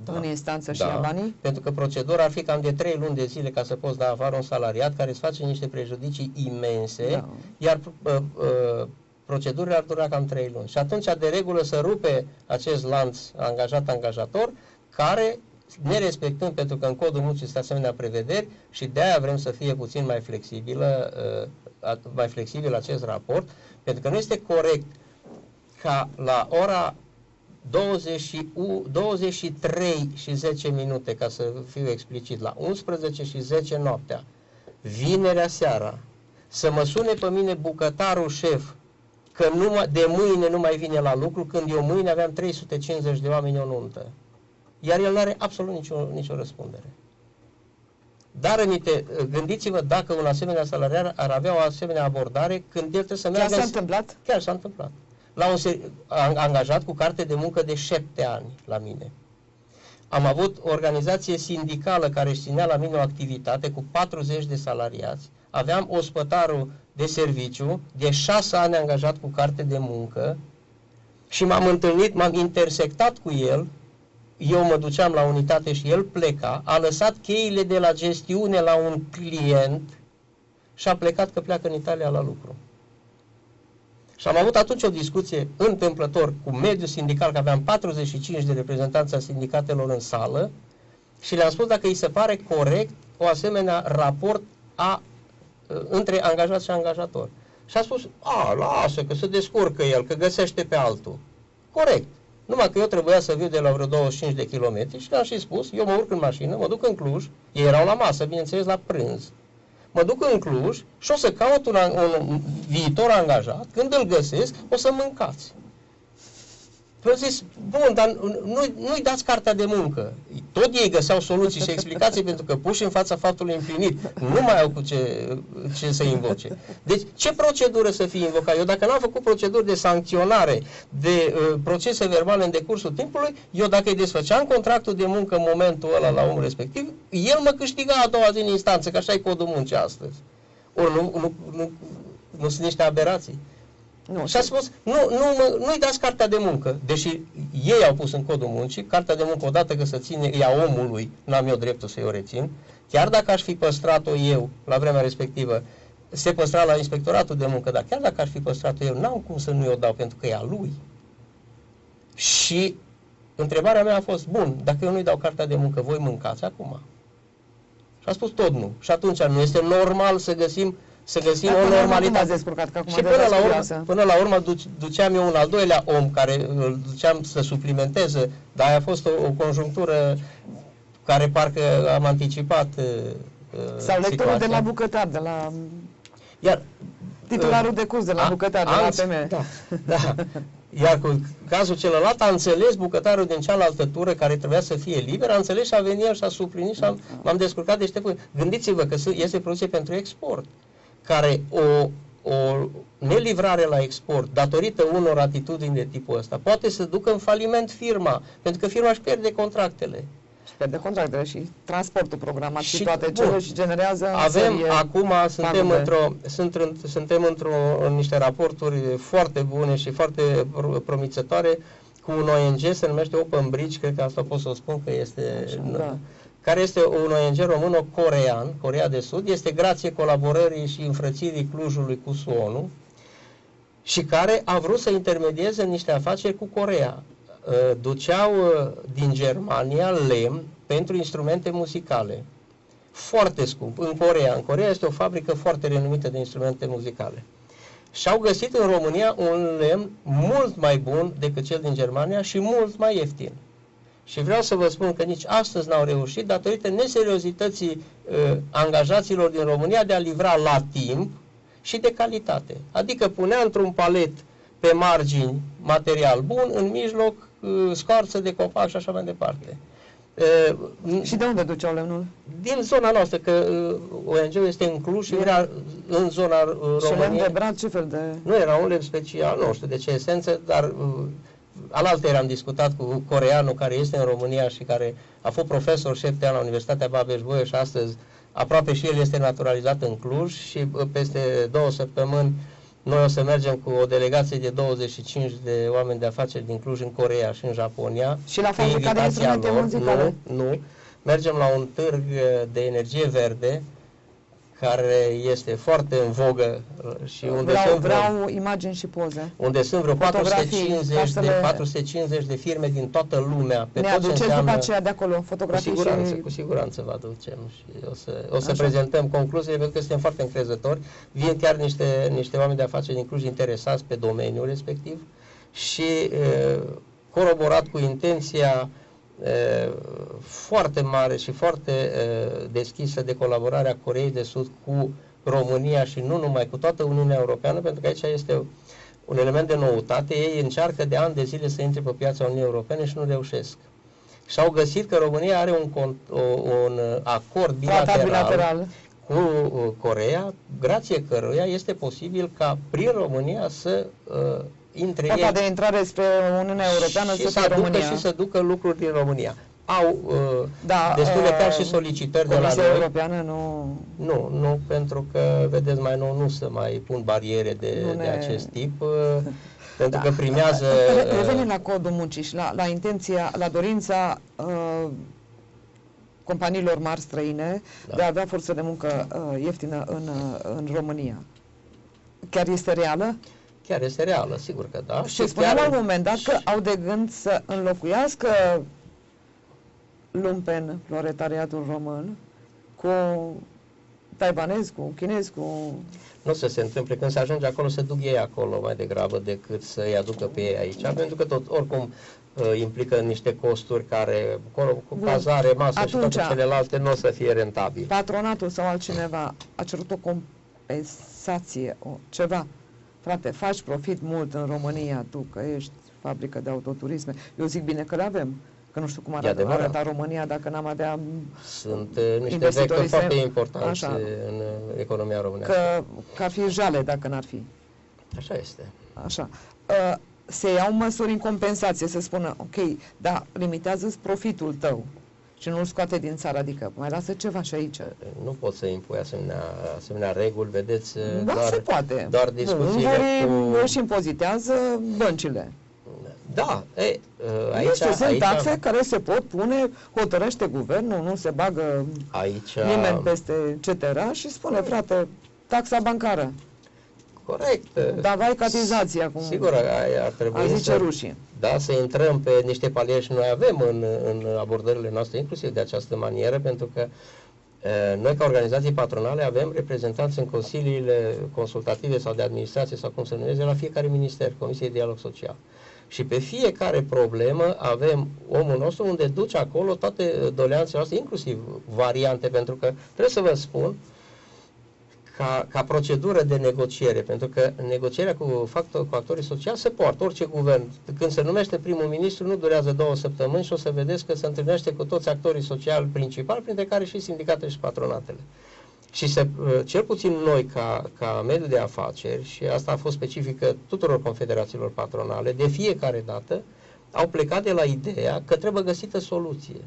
da, în instanță și da, ia banii? Pentru că procedura ar fi cam de 3 luni de zile ca să poți da afară un salariat care îți face niște prejudicii imense, da. iar uh, uh, procedurile ar dura cam 3 luni. Și atunci, de regulă, să rupe acest lanț angajat-angajator, care nerespectând pentru că în codul muncii este asemenea prevederi și de aia vrem să fie puțin mai flexibilă, uh, mai flexibil acest raport, pentru că nu este corect ca la ora 20, 23 și 10 minute, ca să fiu explicit, la 11 și 10 noaptea, vinerea seara, să mă sune pe mine bucătarul șef că numai, de mâine nu mai vine la lucru, când eu mâine aveam 350 de oameni în nuntă iar el nu are absolut nicio, nicio răspundere. Dar aminte, gândiți-vă dacă un asemenea salariar ar avea o asemenea abordare când el trebuie să meargă... Chiar s-a întâmplat? Chiar s-a întâmplat. La un angajat cu carte de muncă de șapte ani la mine. Am avut o organizație sindicală care își ținea la mine o activitate cu 40 de salariați. Aveam ospătarul de serviciu de șase ani angajat cu carte de muncă și m-am întâlnit, m-am intersectat cu el eu mă duceam la unitate și el pleca, a lăsat cheile de la gestiune la un client și a plecat că pleacă în Italia la lucru. Și am avut atunci o discuție întâmplător cu mediul sindical, că aveam 45 de reprezentanți a sindicatelor în sală și le-am spus dacă îi se pare corect o asemenea raport a, între angajat și angajator. Și a spus, a, lasă, că se descurcă el, că găsește pe altul. Corect. Numai că eu trebuia să viu de la vreo 25 de kilometri și le-am și spus, eu mă urc în mașină, mă duc în Cluj, ei erau la masă, bineînțeles, la prânz. Mă duc în Cluj și o să caut un, un viitor angajat, când îl găsesc, o să mâncați. Păi zis, bun, dar nu, nu-i dați cartea de muncă. Tot ei găseau soluții și explicații pentru că puși în fața faptului împlinit, nu mai au cu ce, ce să invoce. Deci, ce procedură să fie invocat? Eu dacă n-am făcut proceduri de sancționare, de uh, procese verbale în decursul timpului, eu dacă îi desfăceam contractul de muncă în momentul ăla la omul respectiv, el mă câștiga a doua zi în instanță, că așa e codul muncii astăzi. Ori nu, nu, nu, nu sunt niște aberații. Nu, și a spus, nu, nu, nu-i dați cartea de muncă, deși ei au pus în codul muncii, cartea de muncă odată că să ține ea omului, n-am eu dreptul să-i o rețin, chiar dacă aș fi păstrat-o eu la vremea respectivă, se păstra la inspectoratul de muncă, dar chiar dacă aș fi păstrat-o eu, n-am cum să nu i-o dau, pentru că e a lui. Și întrebarea mea a fost, bun, dacă eu nu-i dau cartea de muncă, voi mâncați acum? Și a spus tot nu. Și atunci nu este normal să găsim să găsim Dar o normalitate. Descurcat, că acum și până la, urmă, până la urmă duceam eu un al doilea om care îl duceam să suplimenteze, dar a fost o, o conjunctură care parcă am anticipat uh, Sau lectorul de la bucătar, de la... Iar, titularul uh, de curs de la a, bucătar, de la APM. Da, da. Iar cu cazul celălalt a înțeles bucătarul din cealaltă tură care trebuia să fie liber, a înțeles și a venit și a suplinit și am, m-am descurcat de ștefuri. Gândiți-vă că este producție pentru export care o, o nelivrare la export, datorită unor atitudini de tipul ăsta, poate să ducă în faliment firma, pentru că firma își pierde contractele. Și pierde contractele și transportul programat și, și toate bun, cele și generează Avem, acum suntem într-o, sunt, suntem într-o, în niște raporturi foarte bune și foarte promițătoare cu un ONG, se numește Open Bridge, cred că asta pot să o spun că este... Așa, da care este un ONG româno-corean, Corea de Sud, este grație colaborării și înfrățirii Clujului cu SUONU și care a vrut să intermedieze în niște afaceri cu Corea. Uh, duceau uh, din Germania lemn pentru instrumente muzicale. Foarte scump, în Corea. În Corea este o fabrică foarte renumită de instrumente muzicale. Și au găsit în România un lemn mult mai bun decât cel din Germania și mult mai ieftin. Și vreau să vă spun că nici astăzi n-au reușit datorită neseriozității uh, angajaților din România de a livra la timp și de calitate. Adică punea într-un palet pe margini material bun, în mijloc uh, scoarță de copac și așa mai departe. Uh, și de unde duceau lemnul? Din zona noastră, că uh, ONG-ul este în Cluj și era în zona uh, României. Și lemn de brad, ce fel de... Nu era un lemn special, nu știu de ce esență, dar uh, alaltă am discutat cu coreanul care este în România și care a fost profesor șef de la Universitatea Babeș-Bolyai și astăzi aproape și el este naturalizat în Cluj și peste două săptămâni noi o să mergem cu o delegație de 25 de oameni de afaceri din Cluj în Corea și în Japonia. Și la fabrica de instrumente muzicale? Nu, nu. Mergem la un târg de energie verde care este foarte în vogă uh, și unde vreau, sunt vreo, vreau imagini și poze. Unde sunt vreo 450 de, 450 de firme din toată lumea. Pe ne tot aduceți înseamnă, după aceea de acolo fotografii cu siguranță, și... Cu siguranță vă aducem și o să, o să prezentăm concluziile pentru că suntem foarte încrezători. Vin chiar niște, niște oameni de afaceri din Cluj interesați pe domeniul respectiv și uh, coroborat cu intenția foarte mare și foarte deschisă de colaborarea Coreei de Sud cu România și nu numai cu toată Uniunea Europeană, pentru că aici este un element de noutate. Ei încearcă de ani de zile să intre pe piața Uniunii Europene și nu reușesc. Și au găsit că România are un, un acord bilateral, bilateral cu Corea, grație căruia este posibil ca prin România să intre Data de intrare spre Uniunea Europeană și să, să România. și să ducă lucruri din România. au uh, da, destule uh, chiar și solicitări de la noi. Europeană nu... Nu, nu, pentru că, vedeți, mai nou nu se mai pun bariere de, ne... de acest tip, uh, pentru da. că primează... Revenim la codul muncii și la, la intenția, la dorința uh, companiilor mari străine da. de a avea forță de muncă uh, ieftină în, uh, în România. Chiar este reală? Chiar este reală, sigur că da. Și, și spunea la un moment dat că au de gând să înlocuiască lumpen proletariatul român cu taiwanez, cu chinez, cu... Nu o să se întâmple. Când se ajunge acolo, se duc ei acolo mai degrabă decât să-i aducă pe ei aici. pentru că tot, oricum, uh, implică niște costuri care, cu, cu cazare, masă Atunci, și toate celelalte, nu o să fie rentabil. Patronatul sau altcineva a cerut o compensație, o, ceva. Frate, faci profit mult în România, tu, că ești fabrică de autoturisme. Eu zic bine că le avem că nu știu cum ar arăta România dacă n-am avea Sunt uh, niște vectori foarte importanți Așa. în uh, economia românească. Că, că ar fi jale dacă n-ar fi. Așa este. Așa. Uh, se iau măsuri în compensație, să spună, ok, da, limitează profitul tău și nu-l scoate din țară, adică mai lasă ceva și aici. Nu pot să impui asemenea, asemenea reguli, vedeți, da, doar, se poate. doar discuțiile cu... își impozitează băncile. Da, e, uh, aici, este, sunt aici, taxe care se pot pune, hotărăște guvernul, nu se bagă aici, nimeni peste cetera și spune, frate, taxa bancară. Corect. Dar vai catizația, cum Sigur, ar trebui a zice să, rușii. Da, să intrăm pe niște paliere și noi avem în, în abordările noastre, inclusiv de această manieră, pentru că e, noi, ca organizații patronale, avem reprezentanți în consiliile consultative sau de administrație sau cum se numește, la fiecare minister, Comisie de Dialog Social. Și pe fiecare problemă avem omul nostru unde duce acolo toate doleanțele noastre, inclusiv variante, pentru că trebuie să vă spun, ca, ca procedură de negociere, pentru că negocierea cu, factor, cu actorii sociali se poartă, orice guvern. Când se numește primul ministru, nu durează două săptămâni și o să vedeți că se întâlnește cu toți actorii sociali principali, printre care și sindicatele și patronatele. Și se, uh, cel puțin noi, ca, ca mediu de afaceri, și asta a fost specifică tuturor confederațiilor patronale, de fiecare dată au plecat de la ideea că trebuie găsită soluție.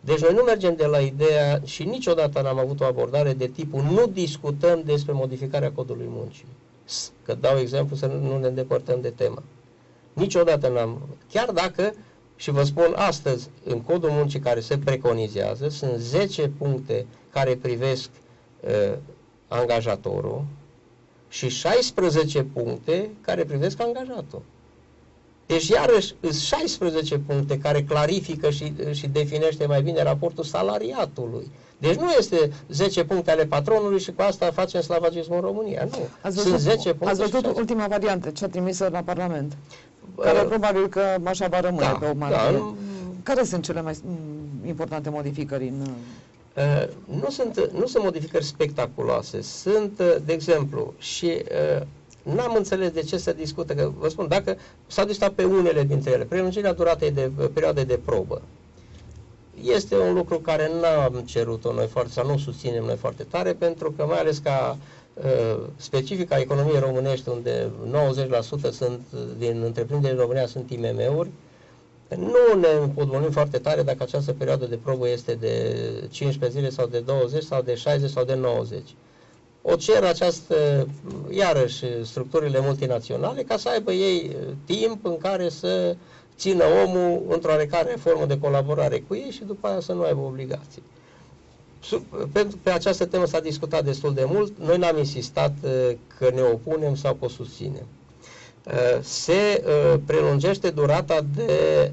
Deci noi nu mergem de la ideea și niciodată n-am avut o abordare de tipul nu discutăm despre modificarea codului muncii. Că dau exemplu să nu ne îndepărtăm de temă. Niciodată n-am, chiar dacă, și vă spun astăzi, în codul muncii care se preconizează, sunt 10 puncte care privesc uh, angajatorul și 16 puncte care privesc angajatul. Deci, iarăși, sunt 16 puncte care clarifică și, și definește mai bine raportul salariatului. Deci nu este 10 puncte ale patronului și cu asta facem slavagismul în România. Nu. Ați văzut, Sunt 10 puncte. Ați văzut ultima variantă, cea trimisă la Parlament, uh, care probabil că așa va rămâne da, pe o mare. Da, care sunt cele mai importante modificări în... Uh, nu, sunt, nu sunt modificări spectaculoase. Sunt, uh, de exemplu, și uh, N-am înțeles de ce se discută, că vă spun, dacă s-a discutat pe unele dintre ele, prelungirea duratei de perioade de probă, este un lucru care n-am cerut-o noi foarte, sau nu susținem noi foarte tare, pentru că mai ales ca uh, specifica economiei românești, unde 90% sunt din întreprinderile România sunt IMM-uri, nu ne împotmolim foarte tare dacă această perioadă de probă este de 15 zile sau de 20 sau de 60 sau de 90 o cer această, iarăși, structurile multinaționale ca să aibă ei uh, timp în care să țină omul într-o oarecare formă de colaborare cu ei și după aia să nu aibă obligații. Pe, pe această temă s-a discutat destul de mult, noi n-am insistat uh, că ne opunem sau că o susținem. Uh, se prelungește durata de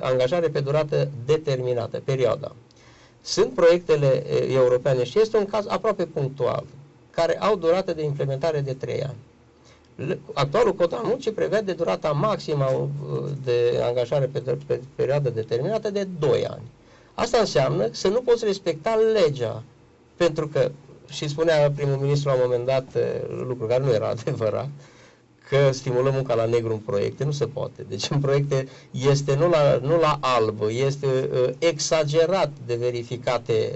angajare pe durată determinată, perioada. Sunt proiectele europene și este un caz aproape punctual care au durată de implementare de 3 ani. Actualul cod al muncii prevede durata maximă uh, de angajare pe, pe perioadă determinată de 2 ani. Asta înseamnă să nu poți respecta legea, pentru că, și spunea primul ministru la un moment dat uh, lucru care nu era adevărat, că stimulăm munca la negru în proiecte, nu se poate. Deci în proiecte este nu la, nu la alb, este uh, exagerat de verificate.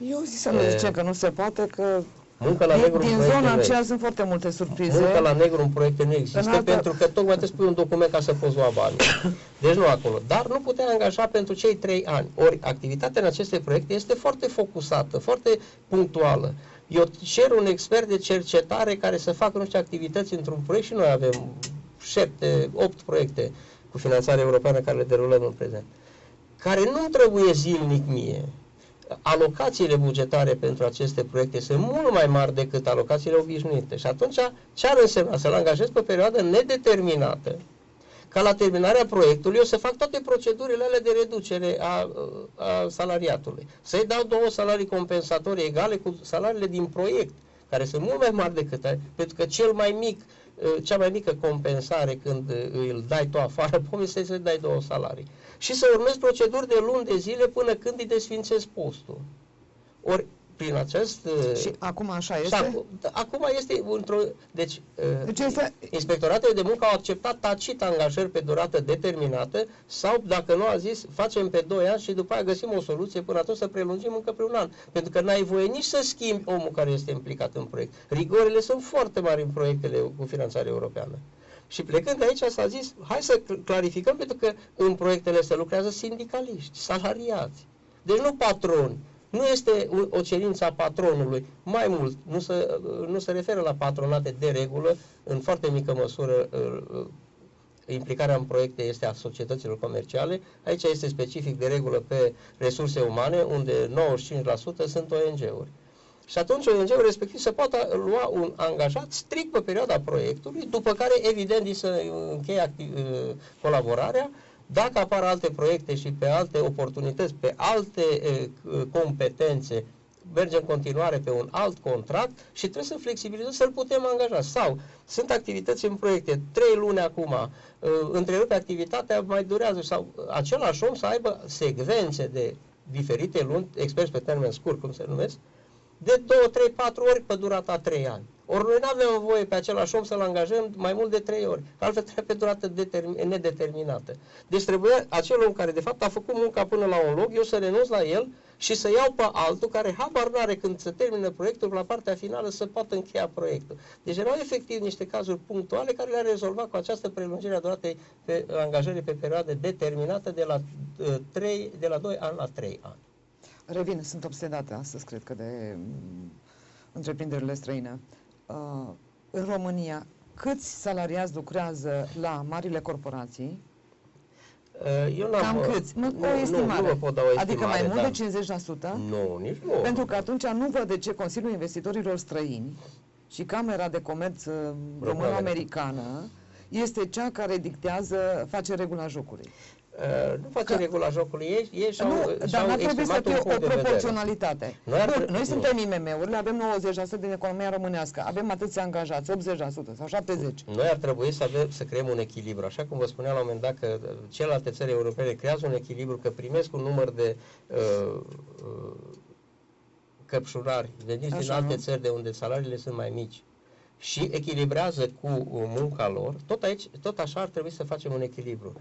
Uh, Eu zic să nu zicem că nu se poate, că Muncă la din, negru în din proiecte zona noi. aceea sunt foarte multe surprize. Muncă la negru în proiecte nu există, În altă- pentru că tocmai trebuie să pui un document ca să poți lua bani. Deci nu acolo. Dar nu putea angaja pentru cei trei ani. Ori activitatea în aceste proiecte este foarte focusată, foarte punctuală. Eu cer un expert de cercetare care să facă, nu știu, activități într-un proiect și noi avem șapte, opt proiecte cu finanțare europeană care le derulăm în prezent. Care nu trebuie zilnic mie. Alocațiile bugetare pentru aceste proiecte sunt mult mai mari decât alocațiile obișnuite. Și atunci ce ar însemna? Să-l angajez pe perioadă nedeterminată, ca la terminarea proiectului eu să fac toate procedurile alea de reducere a, a salariatului. Să-i dau două salarii compensatorii egale cu salariile din proiect, care sunt mult mai mari decât aia, pentru că cel mai mic, uh, cea mai mică compensare când uh, îl dai tu afară, poți este să-i dai două salarii. Și să urmezi proceduri de luni de zile până când îi desfințezi postul. Ori, prin acest... uh, Și acum așa și este? acum, acum este într-o... Deci, uh, Deci este- inspectoratele de muncă au acceptat tacit angajări pe durată determinată sau, dacă nu a zis, facem pe 2 ani și după aia găsim o soluție până atunci să prelungim încă pe un an. Pentru că n-ai voie nici să schimbi omul care este implicat în proiect. Rigorile sunt foarte mari în proiectele cu finanțare europeană. Și plecând de aici s-a zis, hai să cl- clarificăm pentru că în proiectele astea lucrează sindicaliști, salariați. Deci nu patroni. Nu este o- o cerință a patronului. Mai mult, nu se, nu se referă la patronate de regulă, în foarte mică măsură uh, uh, implicarea în proiecte este a societăților comerciale. Aici este specific de regulă pe resurse umane, unde 95% sunt ONG-uri. Și atunci ONG-ul respectiv se poate lua un angajat strict pe perioada proiectului, după care, evident, îi să încheie acti- uh, colaborarea, dacă apar alte proiecte și pe alte oportunități, pe alte uh, competențe, merge în continuare pe un alt contract și trebuie să flexibilizăm să-l putem angaja. Sau sunt activități în proiecte, trei luni acum, uh, întrerupe activitatea, mai durează, sau același om să aibă secvențe de diferite luni, experți pe termen scurt, cum se numesc, de 2, 3, 4 ori pe durata 3 ani. Ori noi nu avem voie pe același om să-l angajăm mai mult de 3 ori. Altfel trebuie pe durată determin, nedeterminată. Deci trebuie acel om care de fapt a făcut munca până la un loc, eu să renunț la el și să iau pe altul care habar n-are când se termină proiectul, la partea finală să poată încheia proiectul. Deci erau efectiv niște cazuri punctuale care le-a rezolvat cu această prelungire a duratei pe angajării pe perioadă determinată de la, uh, 3, de la 2 ani la 3 ani. Revin, sunt obsedată astăzi, cred că, de mm, întreprinderile străine. Uh, în România, câți salariați lucrează la marile corporații? Uh, Eu n-am, Cam uh, câți? Mă, nu, o estimare. Nu, nu vă pot da o estimare, adică mai mult da. de 50%? Nu, nici nu. Pentru că atunci nu văd de ce Consiliul Investitorilor Străini și Camera de Comerț uh, Româno-Americană este cea care dictează, face regula jocului. Uh, nu face Că- regula jocului. Ei, ei și-au, nu, dar și-au n-ar trebui să exprimat un fie o punct de vedere. proporționalitate. Noi ar Bun, trebui- noi nu. suntem IMM-urile, avem 90% din economia românească, avem atâția angajați, 80% sau 70%. Noi ar trebui să, avem, să creăm un echilibru. Așa cum vă spuneam la un moment dat că uh, celelalte țări europene creează un echilibru, că primesc un număr de uh, uh, căpșurari veniți din Așa, alte nu? țări de unde salariile sunt mai mici și echilibrează cu uh, munca lor, tot, aici, tot așa ar trebui să facem un echilibru.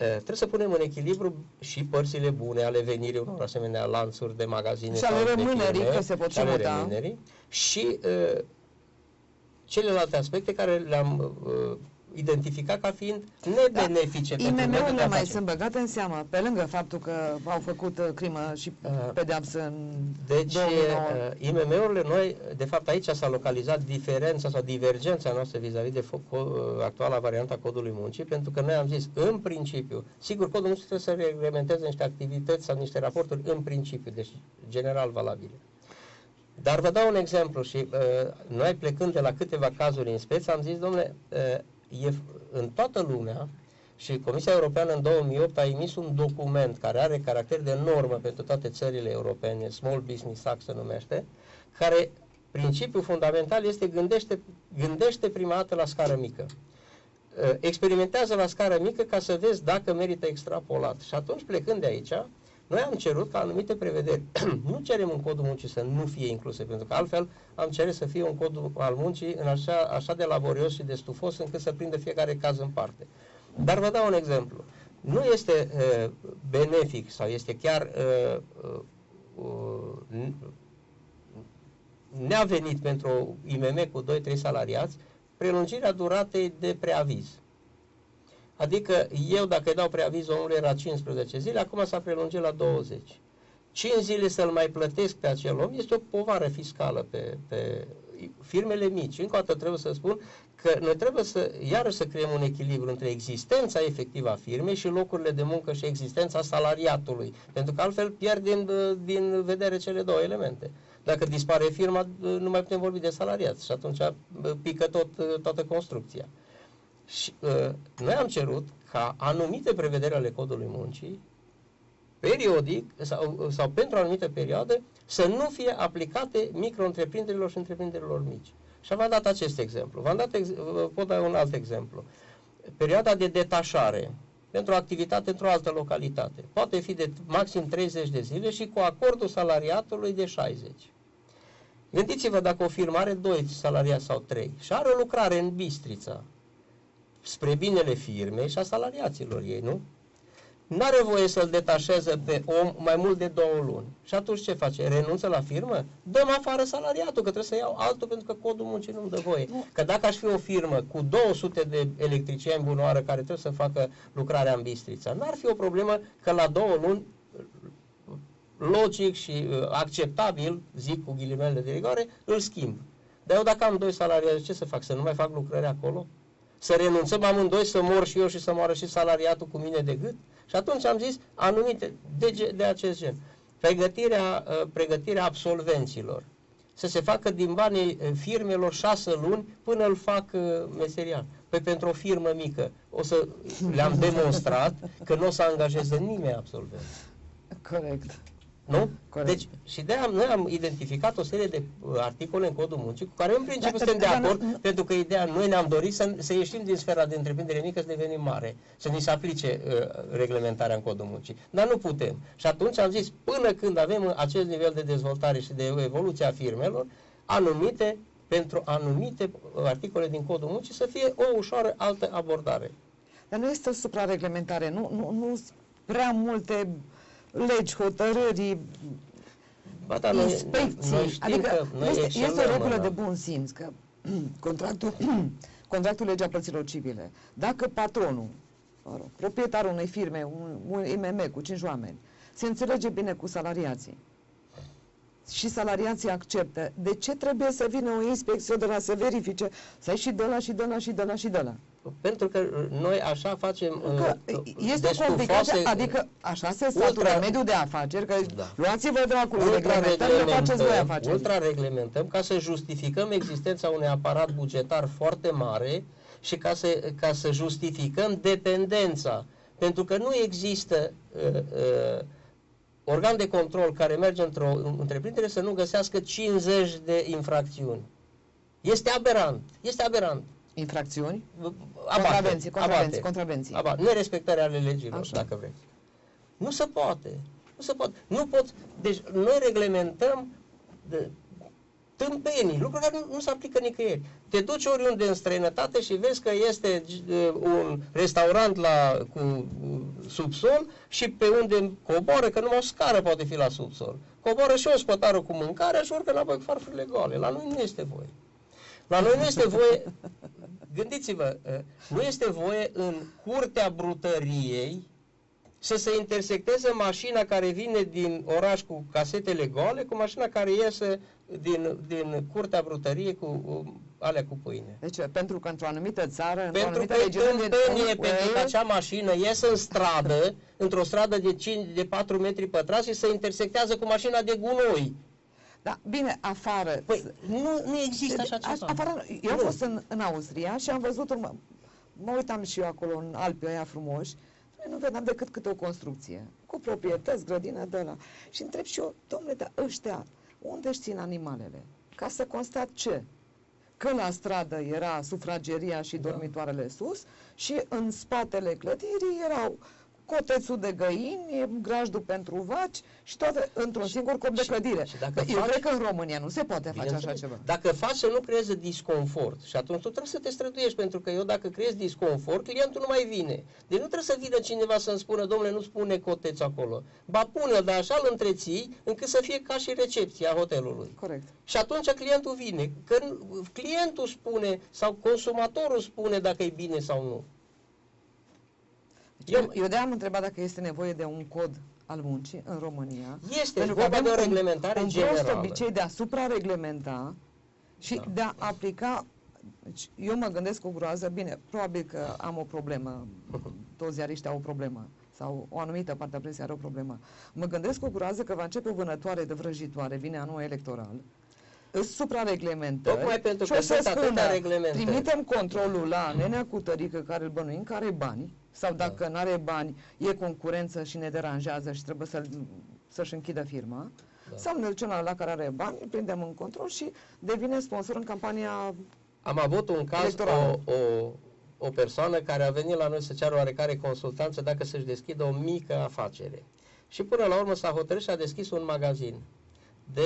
Uh, trebuie să punem în echilibru și părțile bune ale venirii unor asemenea lanțuri de magazine Și ale sau de remunerii, firme, că se pot și ale muta. remunerii, și uh, celelalte aspecte care le-am uh, identificat ca fiind nebenefice pentru mediul de IMM-urile mai afaceri. sunt băgate în seamă, pe lângă faptul că au făcut uh, crimă și Uh, pedeapsă în Deci, 2009. uh, IMM-urile noi, de fapt aici s-a localizat diferența sau divergența noastră vis-a-vis de fo- co- uh, actuala varianta codului muncii, pentru că noi am zis, în principiu, sigur, codul muncii trebuie să reglementeze niște activități sau niște raporturi în principiu, deci general valabile. Dar vă dau un exemplu și uh, noi plecând de la câteva cazuri în speță, am zis, domnule, uh, e f- în toată lumea și Comisia Europeană în 2008 a emis un document care are caracter de normă pentru toate țările europene, Small Business Act se numește, care principiul fundamental este gândește, gândește prima dată la scară mică. Uh, Experimentează la scară mică ca să vezi dacă merită extrapolat. Și atunci, plecând de aici, noi am cerut ca anumite prevederi, nu cerem un codul muncii să nu fie incluse, pentru că altfel am cerut să fie un cod al muncii în așa, așa de laborios și de stufos încât să prindă fiecare caz în parte. Dar vă dau un exemplu. Nu este uh, benefic sau este chiar uh, uh, uh, n- ne-a venit pentru o IMM cu 2-3 salariați prelungirea duratei de preaviz. Adică eu dacă îi dau preaviz omului era 15 zile, acum s-a prelungit la 20. 5 zile să-l mai plătesc pe acel om este o povară fiscală pe, pe firmele mici. Încă o dată trebuie să spun că noi trebuie să, iarăși să creăm un echilibru între existența efectivă a firmei și locurile de muncă și existența salariatului. Pentru că altfel pierd din, din vedere cele două elemente. Dacă dispare firma, nu mai putem vorbi de salariați și atunci pică tot, toată construcția. Și uh, noi am cerut ca anumite prevederi ale codului muncii, periodic sau, sau pentru o anumită perioadă, să nu fie aplicate micro-întreprinderilor și întreprinderilor mici. Și v-am dat acest exemplu. V-am dat, pot da un alt exemplu. Perioada de detașare pentru o activitate într-o altă localitate poate fi de maxim 30 de zile și cu acordul salariatului de 60. Gândiți-vă dacă o firmă are 2 salariați sau 3 și are o lucrare în Bistrița, spre binele firmei și a salariaților ei, nu? N-are voie să-l detașeze pe om mai mult de două luni. Și atunci ce face? Renunță la firmă? Dăm afară salariatul, că trebuie să iau altul pentru că codul muncii nu-mi dă voie. Că dacă aș fi o firmă cu 200 de electricieni bunoară care trebuie să facă lucrarea în Bistrița, n-ar fi o problemă că la două luni logic și uh, acceptabil, zic cu ghilimele de rigoare, îl schimb. Dar eu dacă am doi salariați, ce să fac? Să nu mai fac lucrări acolo? Să renunțăm amândoi să mor și eu și să moară și salariatul cu mine de gât? Și atunci am zis anumite de, de acest gen. Pregătirea, uh, pregătirea absolvenților. Să se facă din banii uh, firmelor șase luni până îl fac meserial. Păi pentru o firmă mică o să le-am demonstrat că nu o să angajeze nimeni absolvent. Corect. Nu? Corect. Deci, și de noi am identificat o serie de uh, articole în codul muncii cu care în principiu da, suntem de acord, da, pentru că ideea, noi ne-am dorit să, să ieșim din sfera de întreprindere mică, să devenim mare, să ni se aplice uh, reglementarea în codul muncii. Dar nu putem. Și atunci am zis, până când avem acest nivel de dezvoltare și de evoluție a firmelor, anumite, pentru anumite articole din codul muncii să fie o ușoară altă abordare. Dar nu este o suprareglementare, nu, nu, nu prea multe legi, hotărâri, ba, da, inspecții. Noi, noi adică că noi este, este o regulă de bun simț că contractul, contractul legea plăților civile. Dacă patronul, rog, proprietarul unei firme, un, un IMM cu 5 oameni, se înțelege bine cu salariații și salariații acceptă, de ce trebuie să vină o inspecție de la să verifice, să și de la și de la și de la și de la? Pentru că noi așa facem că uh, Este complicat, adică așa se satură mediul de afaceri, că da. luați-vă dracului, reglementăm, faceți voi afaceri. Ultra-reglementăm ca să justificăm existența unui aparat bugetar foarte mare și ca să, ca să justificăm dependența. Pentru că nu există uh, uh, organ de control care merge într-o întreprindere să nu găsească 50 de infracțiuni. Este aberant. Este aberant. Infracțiuni? Abate, contravenții, contravenții, contravenții. Abate. Nerespectarea ale legilor, Așa. dacă vreți. Nu se poate. Nu se poate. Nu pot. Deci noi reglementăm de, tâmpenii, lucruri care nu, nu se aplică nicăieri. Te duci oriunde în străinătate și vezi că este uh, un restaurant la, cu uh, subsol și pe unde coboară, că numai o scară poate fi la subsol. Coboară și o spătară cu mâncare și urcă înapoi cu farfurile goale. La noi nu este voie. La noi nu este voie, gândiți-vă, uh, nu este voie în curtea brutăriei să se intersecteze mașina care vine din oraș cu casetele goale cu mașina care iese din, din curtea brutăriei cu uh, alea cu pâine. Deci, pentru că într-o anumită țară, într-o anumită regiune... Pentru că acea mașină iese în stradă, într-o stradă de, 5, de 4 metri pătrați și se intersectează cu mașina de gunoi. Da, bine, afară... Păi, nu, nu există așa ceva. Afară, eu am fost în, în Austria și am văzut, urmă, mă uitam și eu acolo în Alpi, aia frumoși, nu vedeam decât câte o construcție, cu proprietăți, grădină de la. Și întreb și eu, domnule, dar ăștia, unde își țin animalele? Ca să constat ce? Că la stradă era sufrageria și da. dormitoarele sus și în spatele clădirii erau cotețul de găini, grajdul pentru vaci și toate într-un singur cop de și- clădire. și dacă Bă, Eu faci- cred că în România nu se poate face așa Bineînțeles. ceva. Dacă faci să nu creeze disconfort și atunci tu trebuie să te străduiești pentru că eu dacă creez disconfort, clientul nu mai vine. Deci nu trebuie să vină cineva să-mi spună, domnule, nu spune coteț acolo. Ba pune dar așa îl întreții încât să fie ca și recepția hotelului. Corect. Și atunci clientul vine. Că nu- clientul spune sau consumatorul spune dacă e bine sau nu. Eu, Eu- eu de am întrebat dacă este nevoie de un cod al muncii în România. Este Pentru că vorba avem de o un- reglementare un generală. prost obicei de a suprareglementa și Da. de a aplica deci, eu mă gândesc cu groază, bine, probabil că am o problemă, toți ziariștii au o problemă, sau o anumită parte a presiei are o problemă. Mă gândesc cu groază că va începe o vânătoare de vrăjitoare, vine anul electoral, îți suprareglementări Tocmai pentru și că o să sunt atâtea spună, reglementări. trimitem controlul la nenea cu tărică care îl bănuim, care are bani, sau Da. dacă nu are bani, e concurență și ne deranjează și trebuie să să-și închidă firma, Da. sau ne ducem la, la care are bani, îl prindem în control și devine sponsor în campania Am avut un caz, Electorală. o, o, o persoană care a venit la noi să ceară oarecare consultanță dacă să-și deschidă o mică afacere. Și până la urmă s-a hotărât și a deschis un magazin de,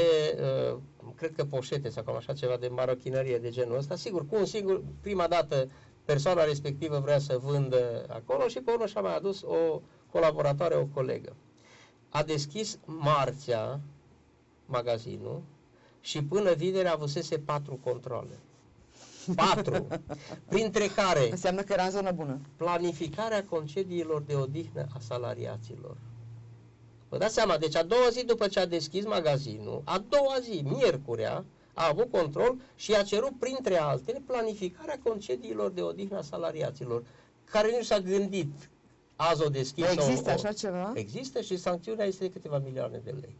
uh, cred că poșete sau cam așa ceva de marochinărie de genul ăsta. Sigur, cu un singur, prima dată persoana respectivă vrea să vândă acolo și pe urmă și-a mai adus o colaboratoare, o colegă. A deschis marțea magazinul și până vineri avusese patru controle. Patru. Printre care înseamnă că era în zonă bună. planificarea concediilor de odihnă a salariaților. Vă dați seama, deci a doua zi după ce a deschis magazinul, a doua zi, miercurea, a avut control și a cerut, printre altele, planificarea concediilor de odihnă a salariaților, care nu s-a gândit azi o deschis. sau Există o- așa ceva? Există și sancțiunea este de câteva milioane de lei.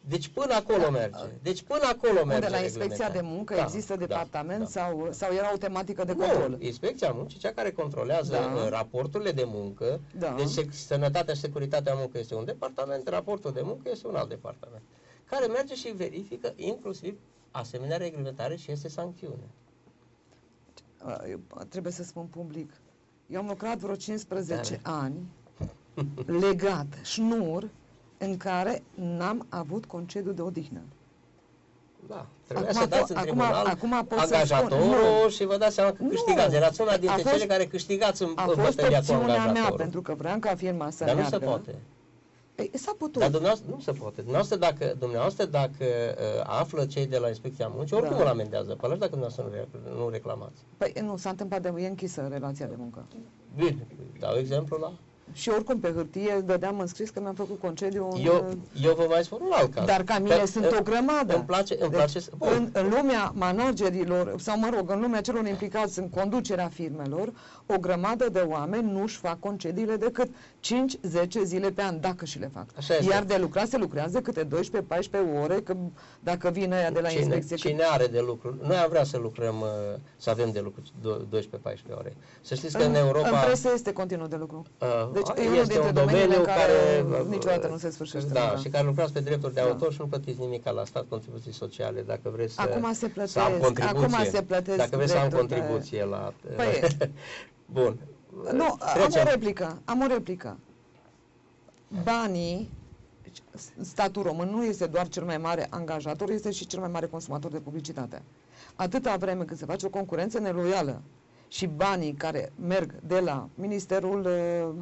Deci până acolo merge. Deci până acolo merge. Unde la inspecția de reglementarea. muncă Da, există da, departament da. Sau, sau era o tematică de Nu, control? Inspecția muncii, cea care controlează Da. uh, raporturile de muncă, Da. deci sec- sănătatea și securitatea muncă este un departament, raportul de muncă este un alt departament, care merge și verifică inclusiv asemenea reglementare și este sancțiune. Uh, eu trebuie să spun public. Eu am lucrat vreo 15 ani legat, șnur, în care n-am avut concediu de odihnă. Da, trebuia Acum să dați po- în acum- tribunal acum pot să spun, angajatorul nu. și vă dați seama că Nu. câștigați. Erați una A dintre fost- cele care câștigați în A în fost bătălia cu opțiunea mea, angajatorul. pentru că vreau ca firma să Dar nu meargă. se poate. Ei, s-a putut. Dar dumneavoastră nu se poate. Dumneavoastră dacă, dumneavoastră dacă uh, află cei de la inspecția muncii, oricum Da. îl amendează pe ăla și dacă dumneavoastră nu, re- nu reclamați. Păi nu, s-a întâmplat de e închisă relația de muncă. Bine, dau exemplu la... Și oricum pe hârtie dădeam înscris că mi-am făcut concediu în, Eu, eu vă mai spun un alt caz. Dar ca mine Că- sunt îmi- o grămadă. Îmi place, îmi Deci, place să... Bun. în, în lumea managerilor, sau mă rog, în lumea celor implicați în conducerea firmelor, o grămadă de oameni nu-și fac concediile decât 5-10 zile pe an, dacă și le fac. Așa este. Iar de lucrat se lucrează câte 12-14 ore, că dacă vine aia de la cine, inspecție. că- cine are de lucru? Noi am vrea să lucrăm, uh, să avem de lucru do- 12-14 ore. Să știți că în, Europa... În presă este continuu de lucru. uh, Deci e este unul dintre un domeniile domeniu în care uh, niciodată nu se sfârșește Da, munca. și care lucrați pe drepturi de Da. autor și nu plătiți nimic la stat contribuții sociale, dacă vreți să, Acum se să am plătesc, contribuție. acum se plătesc Dacă vreți să am drepturi de- contribuție la... Păi- Bun. Nu, am Trecem. o replică, am o replică. Banii, deci, statul român nu este doar cel mai mare angajator, este și cel mai mare consumator de publicitate. Atâta vreme cât se face o concurență neloială și banii care merg de la Ministerul uh,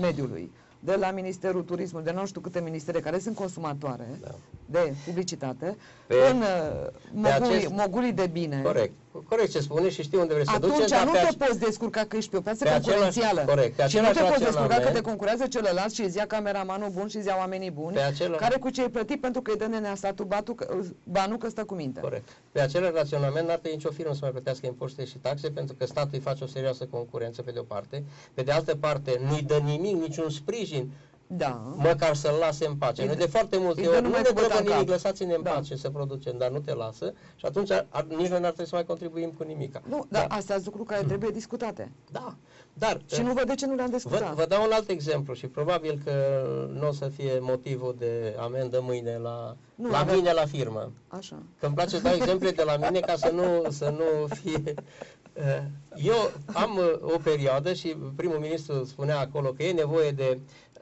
Mediului, de la Ministerul Turismului, de nu știu câte ministere care sunt consumatoare Da. de publicitate, Pe- în uh, mogulii, acest- mogulii de bine, Corect. Corect ce spune și știu unde vreți să atunci duceți, dar nu pe te ace- poți descurca că ești pe o piață pe același- concurențială. corect, pe și nu te același poți descurca că te raționament- concurează celălalt și îți ia cameramanul bun și îți ia oamenii buni, Pe acela- care cu ce ai plătit pentru că îi dă nenea statul batu, că, banul că stă cu minte. Corect. Pe acel raționament n-ar trebui nicio firmă să mai plătească impozite și taxe pentru că statul îi face o serioasă concurență pe de o parte. Pe de altă parte nu-i dă nimic, niciun sprijin, Da. măcar să-l lase în pace. Îi Noi dă- de foarte multe îi dă ori nu numai ne cu băta trebuie în nimic, cap. lăsați-ne în Da. pace să producem, dar nu te lasă și atunci ar, ar- nici noi n-ar trebui să mai contribuim cu nimic. Nu, dar astea sunt lucruri care trebuie discutate. Da, dar Și nu văd de ce nu le-am Vă, discutat. vă dau un alt exemplu și probabil că nu o să fie motivul de amendă mâine la, Nu, la avem- mine la firmă. Așa. Că îmi place să dau exemple de la mine ca să nu, să nu fie Uh, eu am uh, o perioadă și primul ministru spunea acolo că e nevoie de,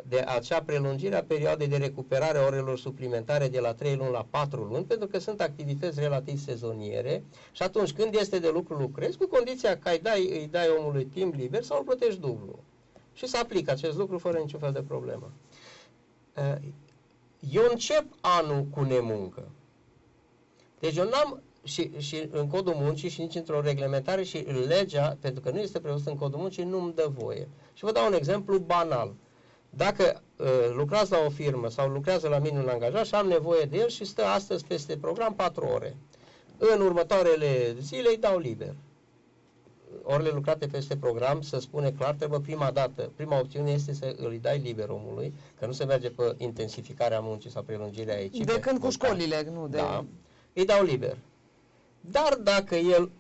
de acea prelungire a perioadei de recuperare a orelor suplimentare de la 3 luni la 4 luni, pentru că sunt activități relativ sezoniere și atunci când este de lucru lucrezi, cu condiția că îi dai, îi dai omului timp liber sau îl plătești dublu. Și se aplică acest lucru fără niciun fel de problemă. Uh, eu încep anul cu nemuncă. Deci eu n-am și, și în codul muncii și nici într-o reglementare și legea, pentru că nu este prevăzut în codul muncii, nu îmi dă voie. Și vă dau un exemplu banal. Dacă uh, lucrați la o firmă sau lucrează la mine un angajat și am nevoie de el și stă astăzi peste program 4 ore, în următoarele zile îi dau liber. Orele lucrate peste program, să spune clar, trebuie prima dată, prima opțiune este să îl dai liber omului, că nu se merge pe intensificarea muncii sau prelungirea aici. De când cu școlile, nu de... Da, îi dau liber. Dar dacă el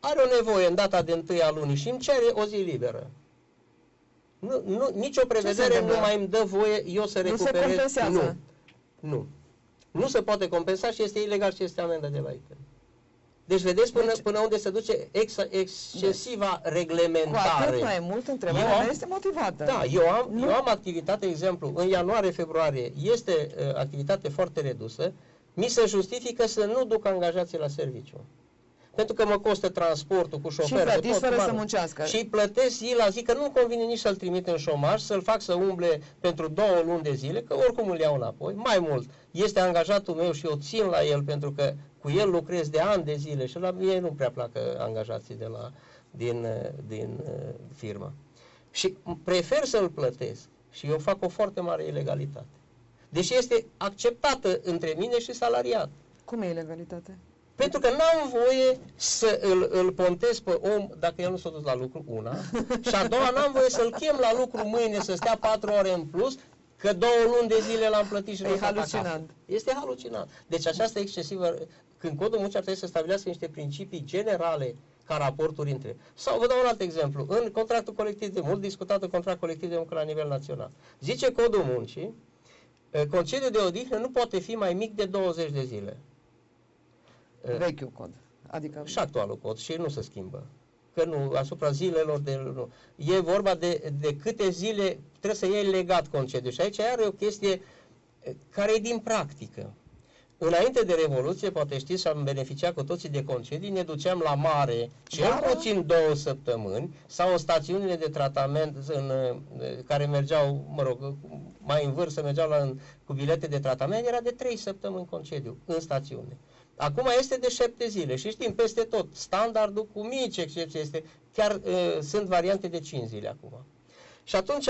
are o nevoie în data de întâi a lunii și îmi cere o zi liberă, nu, nu, nicio prevedere nu mai îmi dă voie eu să recuperez. Nu se compensează. Nu. Nu. Nu se poate compensa și este ilegal și este amendă de la ITM. Deci vedeți până, deci, până unde se duce ex, excesiva deci, reglementare. Cu atât mai mult întrebarea am, este motivată. Da, eu am, nu? eu am activitate, exemplu, în ianuarie-februarie este uh, activitate foarte redusă, mi se justifică să nu duc angajații la serviciu. Pentru că mă costă transportul cu șofer. Și plătiți fără să muncească. Și plătesc zi la zi, că nu convine nici să-l trimit în șomaj, să-l fac să umble pentru două luni de zile, că oricum îl iau înapoi. Mai mult, este angajatul meu și eu țin la el pentru că cu el lucrez de ani de zile și la ei nu prea placă angajații de la, din, din uh, firmă. Și prefer să-l plătesc și eu fac o foarte mare ilegalitate deși este acceptată între mine și salariat. Cum e ilegalitate? Pentru că n-am voie să îl, îl pontez pe om dacă el nu s-a dus la lucru, una, și a doua n-am voie să-l chem la lucru mâine să stea patru ore în plus, că două luni de zile l-am plătit și E halucinant. Este halucinant. Deci aceasta excesivă, când codul muncii ar trebui să stabilească niște principii generale ca raporturi între. Sau vă dau un alt exemplu. În contractul colectiv de mult discutat contract colectiv de muncă la nivel național. Zice codul muncii concediul de odihnă nu poate fi mai mic de 20 de zile. Vechiul cod. Adică... Și actualul cod și nu se schimbă. Că nu, asupra zilelor de... Nu. E vorba de, de câte zile trebuie să iei legat concediu. Și aici are o chestie care e din practică. Înainte de Revoluție, poate știți, și am beneficiat cu toții de concedii, ne duceam la mare cel da, puțin două săptămâni sau în stațiunile de tratament în, care mergeau, mă rog, mai în vârstă, mergeau la, în, cu bilete de tratament, era de trei săptămâni concediu în stațiune. Acum este de șapte zile și știm peste tot, standardul cu mici excepții este, chiar uh, sunt variante de 5 zile acum. Și atunci,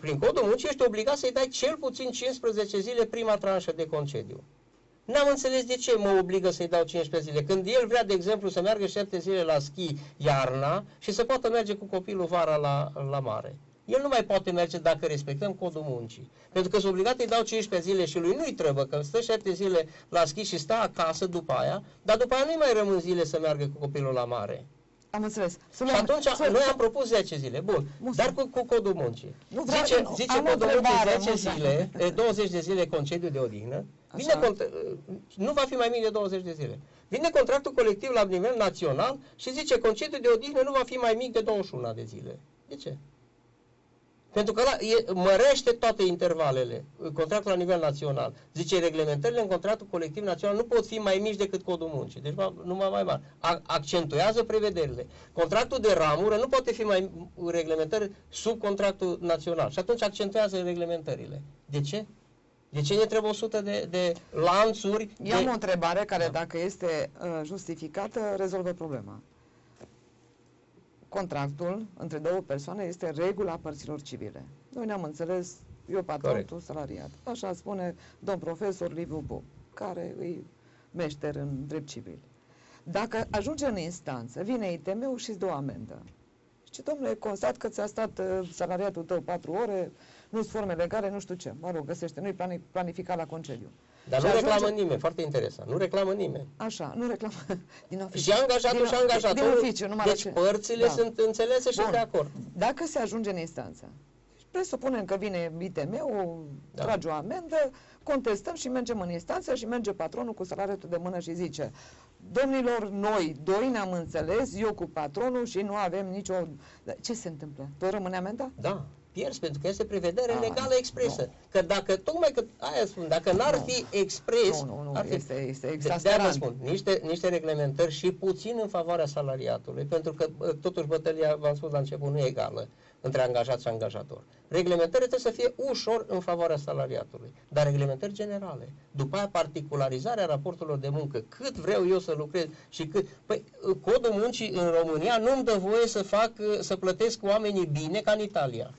prin codul muncii, ești obligat să-i dai cel puțin 15 zile prima tranșă de concediu. N-am înțeles de ce mă obligă să-i dau 15 zile. Când el vrea, de exemplu, să meargă 7 zile la schi iarna și să poată merge cu copilul vara la, la mare. El nu mai poate merge dacă respectăm codul muncii. Pentru că sunt obligat să-i dau 15 zile și lui nu-i trebuie, că stă 7 zile la schi și stă acasă după aia, dar după aia nu-i mai rămân zile să meargă cu copilul la mare. Am înțeles. Să și atunci să noi am propus 10 zile. Bun. Musa. Dar cu, cu codul muncii. Nu vreau, zice zice codul muncii 10 Musa. zile, 20 de zile concediu de odihnă. Vine nu va fi mai mic de 20 de zile. Vine contractul colectiv la nivel național și zice concediu de odihnă nu va fi mai mic de 21 de zile. De ce? Pentru că la, e, mărește toate intervalele, contractul la nivel național. Zice, reglementările în contractul colectiv național nu pot fi mai mici decât codul muncii, deci numai mai mari. A, accentuează prevederile. Contractul de ramură nu poate fi mai reglementări sub contractul național și atunci accentuează reglementările. De ce? De ce ne trebuie 100 de, de lanțuri? Eu am o întrebare care, da. dacă este uh, justificată, rezolvă problema contractul între două persoane este regula părților civile. Noi ne-am înțeles, eu patron, tu salariat. Așa spune domn profesor Liviu Bu, care îi meșter în drept civil. Dacă ajunge în instanță, vine ITM-ul și îți dă o amendă. Și domnule, constat că ți-a stat uh, salariatul tău patru ore, nu-ți forme legale, nu știu ce. Mă rog, găsește, nu-i planificat la concediu. Dar și nu reclamă nimeni, foarte interesant. Nu reclamă nimeni. Așa, nu reclamă din oficiu. Și angajatul din, și angajatul. Din oficiu, numai Deci la părțile da. sunt înțelese și Bun. de acord. Dacă se ajunge în instanță, presupunem că vine ITM-ul, da. trage o amendă, contestăm și mergem în instanță și merge patronul cu salariul de mână și zice Domnilor, noi doi ne-am înțeles, eu cu patronul și nu avem nicio... Dar Ce se întâmplă? Tot rămâne amenda? Da, pierzi, pentru că este prevedere Ah, legală expresă. nu. Că dacă, tocmai că, aia spun, dacă n-ar Nu. fi expres... Nu, nu, nu, ar fi, este- este de, de exasperant. vă spun, niște, niște reglementări și puțin în favoarea salariatului, pentru că bă, totuși bătălia, v-am spus la început, nu e egală între angajat și angajator. Reglementările trebuie să fie ușor în favoarea salariatului, dar reglementări generale. După aia particularizarea raporturilor de muncă, cât vreau eu să lucrez și cât... Păi, codul muncii în România nu-mi dă voie să fac, să plătesc oamenii bine ca în Italia.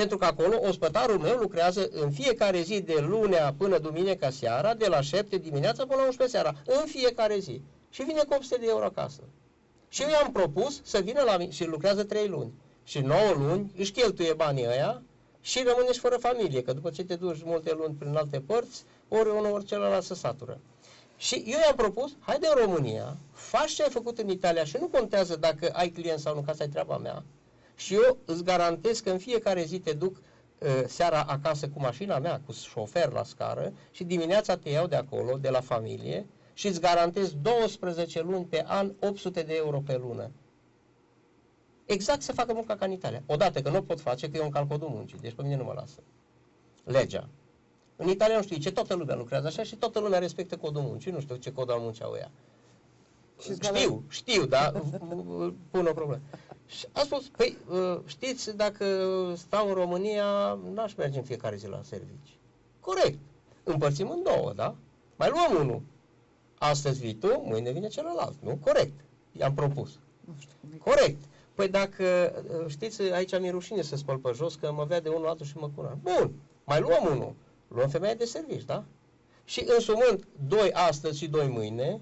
Pentru că acolo ospătarul meu lucrează în fiecare zi de lunea până duminica seara, de la 7 dimineața până la 11 seara, în fiecare zi. Și vine cu 800 de euro acasă. Și eu i-am propus să vină la mine și lucrează 3 luni. Și 9 luni își cheltuie banii ăia și rămâne și fără familie, că după ce te duci multe luni prin alte părți, ori unul, ori celălalt să satură. Și eu i-am propus, haide în România, faci ce ai făcut în Italia și nu contează dacă ai client sau nu, că asta e treaba mea. Și eu îți garantez că în fiecare zi te duc uh, seara acasă cu mașina mea, cu șofer la scară și dimineața te iau de acolo, de la familie și îți garantez 12 luni pe an, 800 de euro pe lună. Exact să facă munca ca în Italia. Odată că nu o pot face, că eu încalc codul muncii, deci pe mine nu mă lasă. Legea. În Italia nu știu ce, toată lumea lucrează așa și toată lumea respectă codul muncii. Nu știu ce cod al muncii au ea. Și Știu, știu, dar pun o problemă. Și a spus, păi, uh, știți, dacă stau în România, n-aș merge în fiecare zi la servici. Corect. Împărțim în două, da? Mai luăm unul. Astăzi vii tu, mâine vine celălalt. Nu? Corect. I-am propus. Nu știu. cum e. Corect. Păi dacă, uh, știți, aici mi-e rușine să spăl pe jos, că mă vede unul altul și mă cuna. Bun, mai luăm unul. Luăm femeia de servici, da? Și însumând doi astăzi și doi mâine,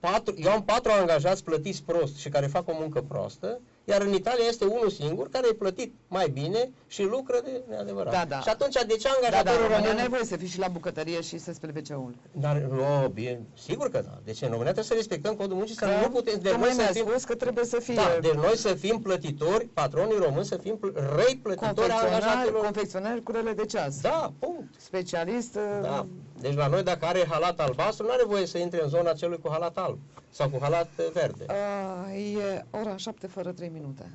patru, eu am patru angajați plătiți prost și care fac o muncă proastă, iar în Italia este unul singur care e plătit mai bine și lucră de neadevărat. Da, da. Și atunci de ce Da, dar în angajatorul România român... n-ai voie să fii și la bucătărie și să speli WC-ul. Dar, no, bine, sigur că da. Deci în România trebuie să respectăm codul muncii, să nu putem... De Tocmai noi să mi-a fim, spus că trebuie să fie da, deci noi să fim plătitori, patronii români să fim pl- răi plătitori confecționari, angajaților. confecționari cu rele de ceas. Da, punct. Specialist. Da. Deci la noi dacă are halat albastru, nu are voie să intre în zona celui cu halat alb sau cu halat uh, verde. Uh, e ora 7 fără 3 minute.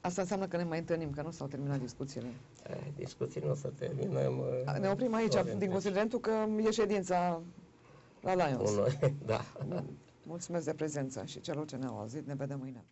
Asta înseamnă că ne mai întâlnim, că nu s-au terminat discuțiile. Eh, Discuții nu o să terminăm. uh, Ne oprim aici, orientez. din considerentul că e ședința la Lions. Unul, da. Mulțumesc de prezență și celor ce ne-au auzit. Ne vedem mâine.